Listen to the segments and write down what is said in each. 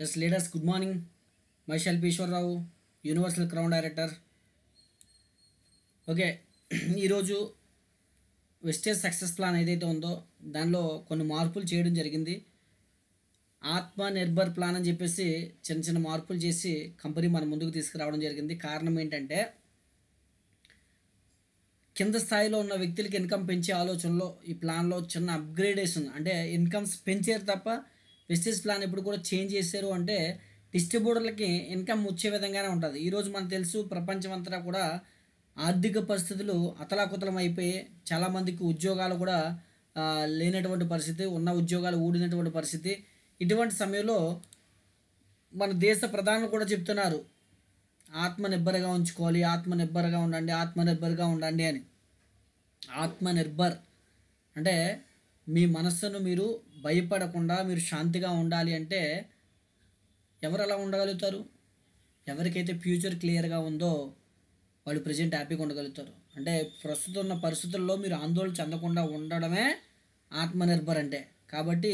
Yes leaders good morning my Eshwararao universal crown director okay ఈరోజు Vestige success plan ఏదైతే ఉందో దానిలో కొన్ని మార్పులు చేయడం జరిగింది. ఆత్మ నిర్భర్ ప్లాన్ అని చెప్పేసి చిన్న చిన్న మార్పులు చేసి కంపెనీ మన ముందుకు తీసుకురావడం జరిగింది. కారణం ఏంటంటే కింద స్థాయిలో ఉన్న వ్యక్తులకి ఇన్కమ్ పెంచే ఆలోచనలో ఈ ప్లాన్లో చిన్న అప్గ్రేడేషన్ అంటే ఇన్కమ్స్ పెంచారు తప్ప వెస్టేజ్ ప్లాన్ ఇప్పుడు కూడా చేంజ్ చేశారు అంటే డిస్ట్రిబ్యూటర్లకి ఇన్కమ్ వచ్చే విధంగానే ఉంటుంది. ఈరోజు మనకు తెలుసు ప్రపంచమంతా కూడా ఆర్థిక పరిస్థితులు అతలాకుతలం అయిపోయి చాలామందికి ఉద్యోగాలు కూడా లేనటువంటి పరిస్థితి ఉన్న ఉద్యోగాలు ఊడినటువంటి పరిస్థితి. ఇటువంటి సమయంలో మన దేశ ప్రధానులు కూడా చెప్తున్నారు ఆత్మనిర్భర్గా ఉంచుకోవాలి ఆత్మనిర్భర్గా ఉండండి ఆత్మనిర్భర్గా ఉండండి అని. ఆత్మనిర్భర్ అంటే మీ మనస్సును మీరు భయపడకుండా మీరు శాంతిగా ఉండాలి అంటే ఎవరు అలా ఉండగలుగుతారు? ఎవరికైతే ఫ్యూచర్ క్లియర్గా ఉందో వాళ్ళు ప్రజెంట్ హ్యాపీగా ఉండగలుగుతారు. అంటే ప్రస్తుతం ఉన్న పరిస్థితుల్లో మీరు ఆందోళన చెందకుండా ఉండడమే ఆత్మనిర్భర్ అంటే. కాబట్టి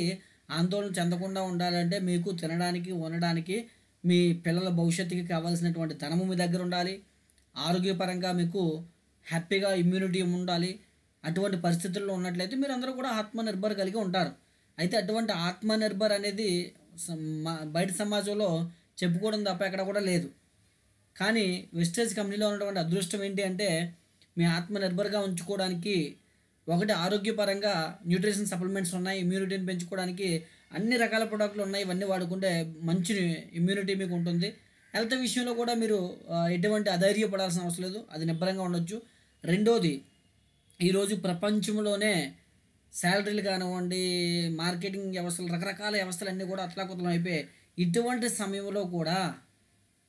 ఆందోళన చెందకుండా ఉండాలంటే మీకు తినడానికి ఉండడానికి మీ పిల్లల భవిష్యత్తుకి కావాల్సినటువంటి ధనము మీ దగ్గర ఉండాలి. ఆరోగ్యపరంగా మీకు హ్యాపీగా ఇమ్యూనిటీ ఉండాలి. అటువంటి పరిస్థితుల్లో ఉన్నట్లయితే మీరు అందరూ కూడా ఆత్మనిర్భర్ కలిగి ఉంటారు. అయితే అటువంటి ఆత్మనిర్భర్ అనేది బయట సమాజంలో చెప్పుకోవడం తప్ప ఎక్కడ కూడా లేదు. కానీ వెస్టేజ్ కంపెనీలో ఉన్నటువంటి అదృష్టం ఏంటి అంటే మీ ఆత్మనిర్భర్గా ఉంచుకోవడానికి ఒకటి ఆరోగ్యపరంగా న్యూట్రిషన్ సప్లిమెంట్స్ ఉన్నాయి ఇమ్యూనిటీని పెంచుకోవడానికి అన్ని రకాల ప్రోడక్ట్లు ఉన్నాయి ఇవన్నీ వాడుకుంటే మంచి ఇమ్యూనిటీ మీకు ఉంటుంది. హెల్త్ విషయంలో కూడా మీరు ఎటువంటి అధైర్యపడాల్సిన అవసరం లేదు అది నిబ్బరంగా ఉండొచ్చు. రెండోది ఈరోజు ప్రపంచంలోనే శాలరీలు కానివ్వండి మార్కెటింగ్ వ్యవస్థలు రకరకాల వ్యవస్థలు అన్నీ కూడా అతలాకుతలం అయిపోయాయి ఇటువంటి సమయంలో కూడా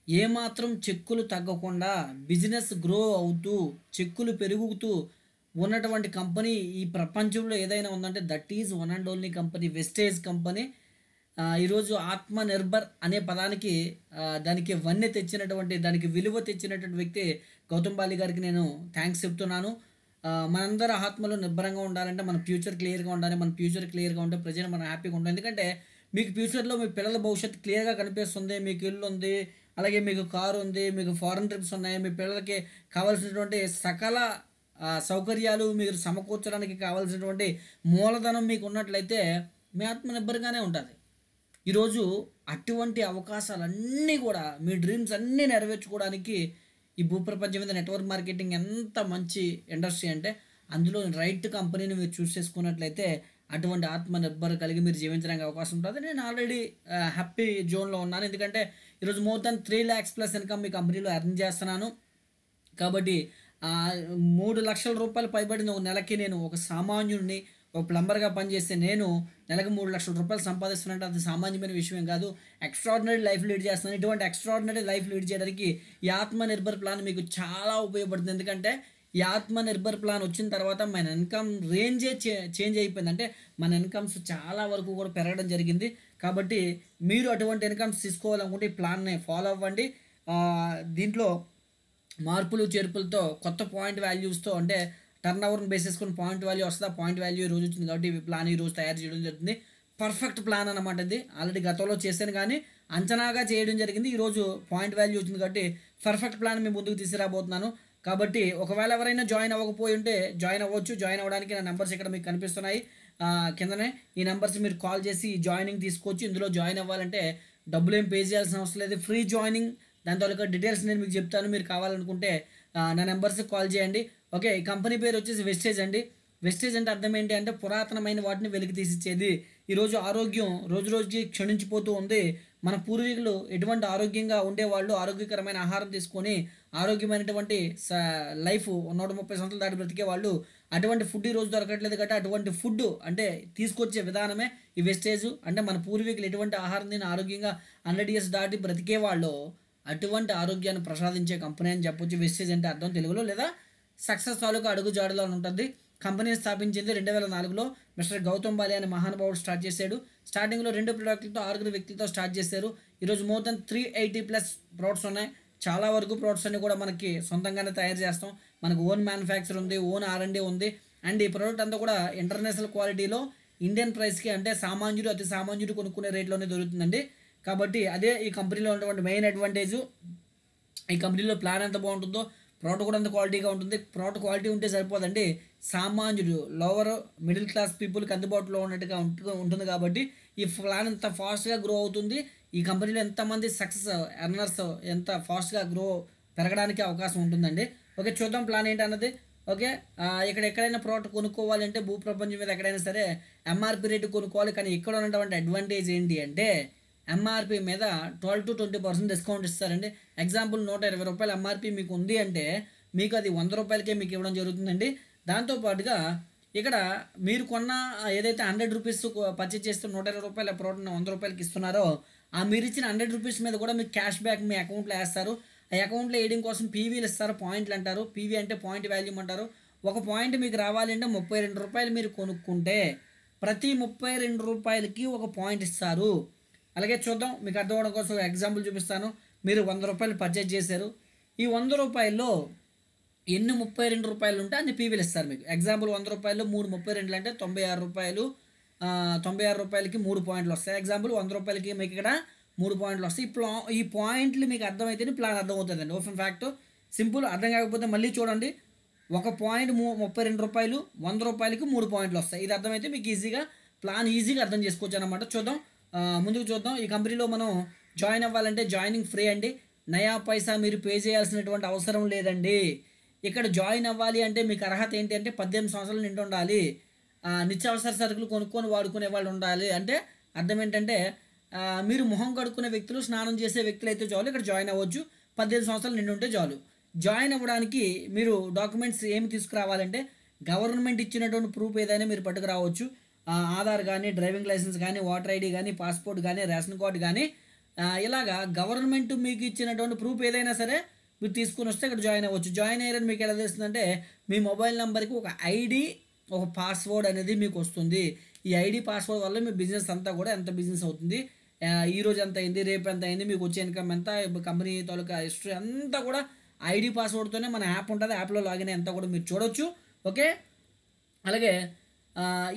ఏమాత్రం చెక్కులు తగ్గకుండా బిజినెస్ గ్రో అవుతూ చెక్కులు పెరుగుతూ ఉన్నటువంటి కంపెనీ ఈ ప్రపంచంలో ఏదైనా ఉందంటే that is one and only company Vestige company ఈరోజు ఆత్మనిర్భర్ అనే పదానికి దానికి వన్నె తెచ్చినటువంటి దానికి విలువ తెచ్చినటువంటి వ్యక్తి గౌతమ్ బాలి గారికి నేను థ్యాంక్స్ చెప్తున్నాను. మనందరి ఆత్మలో నిబ్బరంగా ఉండాలంటే మన ఫ్యూచర్ క్లియర్గా ఉండాలి మన ఫ్యూచర్ క్లియర్గా ఉంటే ప్రజలు మనం హ్యాపీగా ఉండాలి. ఎందుకంటే మీకు ఫ్యూచర్లో మీ పిల్లల భవిష్యత్తు క్లియర్గా కనిపిస్తుంది మీకు ఇల్లు ఉంది అలాగే మీకు కారు ఉంది మీకు ఫారెన్ ట్రిప్స్ ఉన్నాయి మీ పిల్లలకి కావాల్సినటువంటి సకల సౌకర్యాలు మీరు సమకూర్చడానికి కావాల్సినటువంటి మూలధనం మీకు ఉన్నట్లయితే మీ ఆత్మ నిబ్బరంగానే ఉంటుంది ఈరోజు అటువంటి అవకాశాలన్నీ కూడా మీ డ్రీమ్స్ అన్నీ నెరవేర్చుకోవడానికి ఈ భూప్రపంచం మీద నెట్వర్క్ మార్కెటింగ్ ఎంత మంచి ఇండస్ట్రీ అంటే అందులో రైట్ కంపెనీని మీరు చూస్ చేసుకున్నట్లయితే అటువంటి ఆత్మ నిర్భర కలిగి మీరు జీవించడానికి అవకాశం ఉంటుంది. నేను ఆల్రెడీ హ్యాపీ జోన్లో ఉన్నాను. ఎందుకంటే ఈరోజు more than three lakhs plus income మీ కంపెనీలో ఎర్న్ చేస్తున్నాను. కాబట్టి మూడు లక్షల రూపాయలు పైబడిన ఒక నెలకి నేను ఒక సామాన్యుడిని ఒక ప్లంబర్గా పనిచేస్తే నేను నెలకు మూడు లక్షల రూపాయలు సంపాదిస్తున్నట్టు అది సామాన్యమైన విషయం కాదు. ఎక్స్ట్రాడినరీ లైఫ్ లీడ్ చేస్తున్నాను ఇటువంటి ఎక్స్ట్రాడినరీ లైఫ్ లీడ్ చేయడానికి ఈ ఆత్మనిర్భర్ ప్లాన్ మీకు చాలా ఉపయోగపడుతుంది. ఎందుకంటే ఈ ఆత్మనిర్భర్ ప్లాన్ వచ్చిన తర్వాత మన ఇన్కమ్ రేంజే చే చేంజ్ అయిపోయింది. అంటే మన ఇన్కమ్స్ చాలా వరకు కూడా పెరగడం జరిగింది. కాబట్టి మీరు అటువంటి ఇన్కమ్స్ తీసుకోవాలనుకుంటే ఈ ప్లాన్ని ఫాలో అవ్వండి. దీంట్లో మార్పులు చేర్పులతో కొత్త పాయింట్ వాల్యూస్తో అంటే టర్న్ ఓవర్ని బేస్ చేసుకుని పాయింట్ వాల్యూ వస్తుంది? ఆ పాయింట్ వాల్యూ రోజు వచ్చింది కాబట్టి ప్లాన్ ఈ రోజు తయారు చేయడం జరుగుతుంది. పర్ఫెక్ట్ ప్లాన్ అనమాట ఇది. ఆల్రెడీ గతంలో చేశాను కానీ అంచనాగా చేయడం జరిగింది. ఈరోజు పాయింట్ వాల్యూ వచ్చింది కాబట్టి పర్ఫెక్ట్ ప్లాన్ మేము ముందుకు తీసుకురాబోతున్నాను. కాబట్టి ఒకవేళ ఎవరైనా జాయిన్ అవ్వకపోయి ఉంటే జాయిన్ అవ్వచ్చు. జాయిన్ అవ్వడానికి నా నెంబర్స్ ఇక్కడ మీకు కనిపిస్తున్నాయి. కిందనే ఈ నెంబర్స్ మీరు కాల్ చేసి జాయినింగ్ తీసుకోవచ్చు. ఇందులో జాయిన్ అవ్వాలంటే డబ్బులు ఏం పే చేయాల్సిన అవసరం లేదు. Free joining. దాని తాలూకా డీటెయిల్స్ నేను మీకు చెప్తాను. మీరు కావాలనుకుంటే నా నెంబర్స్కి కాల్ చేయండి. ఓకే ఈ కంపెనీ పేరు వచ్చేసి వెస్టేజ్ అండి. వెస్టేజ్ అంటే అర్థం ఏంటి అంటే పురాతనమైన వాటిని వెలికి తీసిచ్చేది. ఈరోజు ఆరోగ్యం రోజు రోజుకి క్షీణించిపోతూ ఉంది. మన పూర్వీకులు ఎటువంటి ఆరోగ్యంగా ఉండేవాళ్ళు ఆరోగ్యకరమైన ఆహారం తీసుకొని ఆరోగ్యమైనటువంటి స- లైఫ్ నూట ముప్పై సంవత్సరాలు దాటి బ్రతికే వాళ్ళు అటువంటి ఫుడ్ ఈ రోజు దొరకట్లేదు కాబట్టి అటువంటి ఫుడ్ అంటే తీసుకొచ్చే విధానమే ఈ వెస్టేజ్ అంటే మన పూర్వీకులు ఎటువంటి ఆహారం తిని ఆరోగ్యంగా హండ్రెడ్ ఇయర్స్ దాటి బ్రతికే వాళ్ళు అటువంటి ఆరోగ్యాన్ని ప్రసాదించే కంపెనీ అని చెప్పొచ్చు వెస్టేజ్ అంటే అర్థం తెలుగులో లేదా సక్సెస్ తాలూకా అడుగు జాడలో ఉంటుంది కంపెనీ స్థాపించింది రెండు వేల నాలుగులో మిస్టర్ గౌతమ్ బాలి అనే మహానుభావుడు స్టార్ట్ చేశాడు. స్టార్టింగ్లో రెండు ప్రోడక్ట్లతో ఆరుగురు వ్యక్తులతో స్టార్ట్ చేశారు. ఈరోజు more than three eighty plus products ఉన్నాయి. చాలా వరకు ప్రోడక్ట్స్ అన్ని కూడా మనకి సొంతంగానే తయారు చేస్తాం. మనకు ఓన్ మ్యానుఫ్యాక్చర్ ఉంది ఓన్ ఆర్ అండ్ ఉంది. అండ్ ఈ ప్రోడక్ట్ అంతా కూడా ఇంటర్నేషనల్ క్వాలిటీలో ఇండియన్ ప్రైస్కి అంటే సామాన్యుడు అతి సామాన్యుడు కొనుక్కునే రేట్లోనే దొరుకుతుందండి. కాబట్టి అదే ఈ కంపెనీలో ఉన్నటువంటి మెయిన్ అడ్వాంటేజ్ ఈ కంపెనీలో ప్లాన్ ఎంత బాగుంటుందో ప్రోడక్ట్ కూడా అంత క్వాలిటీగా ఉంటుంది. ప్రోడక్ట్ క్వాలిటీ ఉంటే సరిపోదండి. సామాన్యుడు లోవర్ మిడిల్ క్లాస్ పీపుల్కి అందుబాటులో ఉన్నట్టుగా ఉంటుంది కాబట్టి ఈ ప్లాన్ ఎంత ఫాస్ట్గా గ్రో అవుతుంది ఈ కంపెనీలో ఎంతమంది సక్సెస్ ఎర్నర్స్ ఎంత ఫాస్ట్గా గ్రో పెరగడానికి అవకాశం ఉంటుందండి. ఓకే చూద్దాం ప్లాన్ ఏంటన్నది ఓకే ఇక్కడ ఎక్కడైనా ప్రోడక్ట్ కొనుక్కోవాలి అంటే భూ ప్రపంచం మీద ఎక్కడైనా సరే ఎంఆర్పి రేటు కొనుక్కోవాలి. కానీ ఇక్కడ ఉన్నటువంటి అడ్వాంటేజ్ ఏంటి అంటే ఎంఆర్పి మీద twelve to twenty percent discount ఇస్తారండి. ఎగ్జాంపుల్ నూట ఇరవై రూపాయలు ఎంఆర్పి మీకు ఉంది అంటే మీకు అది వంద రూపాయలకే మీకు ఇవ్వడం జరుగుతుందండి. దాంతోపాటుగా ఇక్కడ మీరు కొన్న ఏదైతే హండ్రెడ్ రూపీస్ పర్చేజ్ చేస్తే నూట ఇరవై రూపాయల ప్రోడక్ట్ వంద రూపాయలకి ఇస్తున్నారో ఆ మీరు ఇచ్చిన హండ్రెడ్ రూపీస్ మీద కూడా మీకు క్యాష్ బ్యాక్ మీ అకౌంట్లో వేస్తారు. ఆ అకౌంట్లో వేయడం కోసం పీవీలు ఇస్తారు పాయింట్లు అంటారు. పీవీ అంటే పాయింట్ వాల్యూమ్ అంటారు. ఒక పాయింట్ మీకు రావాలంటే ముప్పై రెండు రూపాయలు మీరు కొనుక్కుంటే ప్రతి ముప్పై రెండు రూపాయలకి ఒక పాయింట్ ఇస్తారు. అలాగే చూద్దాం మీకు అర్థం అవడం కోసం ఎగ్జాంపుల్ చూపిస్తాను. మీరు వంద రూపాయలు పర్చేజ్ చేశారు. ఈ వంద రూపాయల్లో ఎన్ని ముప్పై రెండు రూపాయలు ఉంటే అన్ని పీవీలు ఇస్తారు మీకు. ఎగ్జాంపుల్ వంద రూపాయలు మూడు ముప్పై రెండు అంటే తొంభై ఆరు రూపాయలు తొంభై ఆరు రూపాయలకి మూడు పాయింట్లు వస్తాయి. ఎగ్జాంపుల్ వంద రూపాయలకి మీకు ఇక్కడ మూడు పాయింట్లు వస్తాయి. ఈ ప్లా ఈ పాయింట్లు మీకు అర్థమైతేనే ప్లాన్ అర్థమవుతుందండి. ఓపెన్ ఫ్యాక్ట్ సింపుల్ అర్థం కాకపోతే మళ్ళీ చూడండి. ఒక పాయింట్ మూ ముప్పై రెండు రూపాయలు వంద రూపాయలకి మూడు పాయింట్లు వస్తాయి. ఇది అర్థమైతే మీకు ఈజీగా ప్లాన్ ఈజీగా అర్థం చేసుకోవచ్చు అనమాట చూద్దాం. ముందుకు చూద్దాం. ఈ కంపెనీలో మనం జాయిన్ అవ్వాలంటే జాయినింగ్ ఫ్రీ అండి. నయా పైసా మీరు పే చేయాల్సినటువంటి అవసరం లేదండి. ఇక్కడ జాయిన్ అవ్వాలి అంటే మీకు అర్హత ఏంటి అంటే పద్దెనిమిది సంవత్సరాలు నిండి ఉండాలి. నిత్యావసర సరుకులు కొనుక్కొని వాడుకునే వాళ్ళు ఉండాలి. అంటే అర్థం ఏంటంటే మీరు మొహం కడుక్కునే వ్యక్తులు స్నానం చేసే వ్యక్తులు అయితే చాలు ఇక్కడ జాయిన్ అవ్వచ్చు. పద్దెనిమిది సంవత్సరాలు నిండి ఉంటే చాలు. జాయిన్ అవ్వడానికి మీరు డాక్యుమెంట్స్ ఏమి తీసుకురావాలంటే గవర్నమెంట్ ఇచ్చినటువంటి ప్రూఫ్ ఏదైనా మీరు పట్టుకురావచ్చు. ఆధార్ కానీ డ్రైవింగ్ లైసెన్స్ కానీ ఓటర్ ఐడి కానీ పాస్పోర్ట్ కానీ రేషన్ కార్డు కానీ ఇలాగా గవర్నమెంట్ మీకు ఇచ్చినటువంటి ప్రూఫ్ ఏదైనా సరే మీరు తీసుకుని వస్తే ఇక్కడ జాయిన్ అవ్వచ్చు. జాయిన్ అయ్యారని మీకు ఎలా తెలుస్తుందంటే మీ మొబైల్ నెంబర్కి ఒక ఐడి ఒక పాస్వర్డ్ అనేది మీకు వస్తుంది. ఈ ఐడి పాస్వర్డ్ వల్ల మీ బిజినెస్ అంతా కూడా ఎంత బిజినెస్ అవుతుంది ఈ రోజు ఎంత అయింది రేపు ఎంత అయింది మీకు వచ్చే ఇన్కమ్ ఎంత కంపెనీ తాలూకా హిస్టరీ అంతా కూడా ఐడి పాస్వర్డ్తోనే మన యాప్ ఉంటుంది. యాప్లో లాగిన్ అంతా కూడా మీరు చూడొచ్చు. ఓకే? అలాగే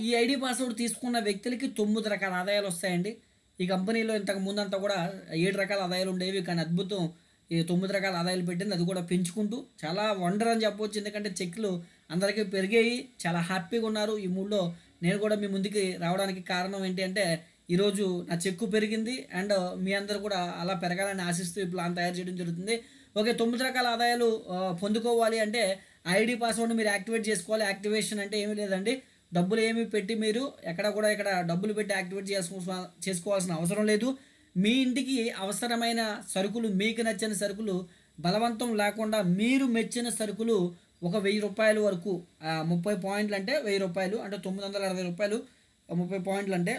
ఈ ఐడి పాస్వర్డ్ తీసుకున్న వ్యక్తులకి తొమ్మిది రకాల ఆదాయాలు వస్తాయండి. ఈ కంపెనీలో ఇంతకు ముందంతా కూడా ఏడు రకాల ఆదాయాలు ఉండేవి. కానీ అద్భుతం. ఈ తొమ్మిది రకాల ఆదాయాలు పెట్టింది. అది కూడా పెంచుకుంటూ చాలా వండర్ అని చెప్పవచ్చు ఎందుకంటే చెక్లు అందరికీ పెరిగాయి. చాలా హ్యాపీగా ఉన్నారు. ఈ మూడులో నేను కూడా మీ ముందుకి రావడానికి కారణం ఏంటి అంటే ఈరోజు నా చెక్కు పెరిగింది. అండ్ మీ అందరూ కూడా అలా పెరగాలని ఆశిస్తూ ఈ ప్లాన్ తయారు చేయడం జరుగుతుంది. ఓకే తొమ్మిది రకాల ఆదాయాలు పొందుకోవాలి అంటే ఐడి పాస్వర్డ్ మీరు యాక్టివేట్ చేసుకోవాలి. యాక్టివేషన్ అంటే ఏమీ లేదండి. డబ్బులు ఏమి పెట్టి మీరు ఎక్కడ కూడా ఇక్కడ డబ్బులు పెట్టి యాక్టివేట్ చేసుకో చేసుకోవాల్సిన అవసరం లేదు. మీ ఇంటికి అవసరమైన సరుకులు మీకు నచ్చిన సరుకులు బలవంతం లేకుండా మీరు మెచ్చిన సరుకులు ఒక వెయ్యి రూపాయల వరకు ముప్పై పాయింట్లు అంటే వెయ్యి రూపాయలు అంటే తొమ్మిది వందల అరవై రూపాయలు ముప్పై పాయింట్లు అంటే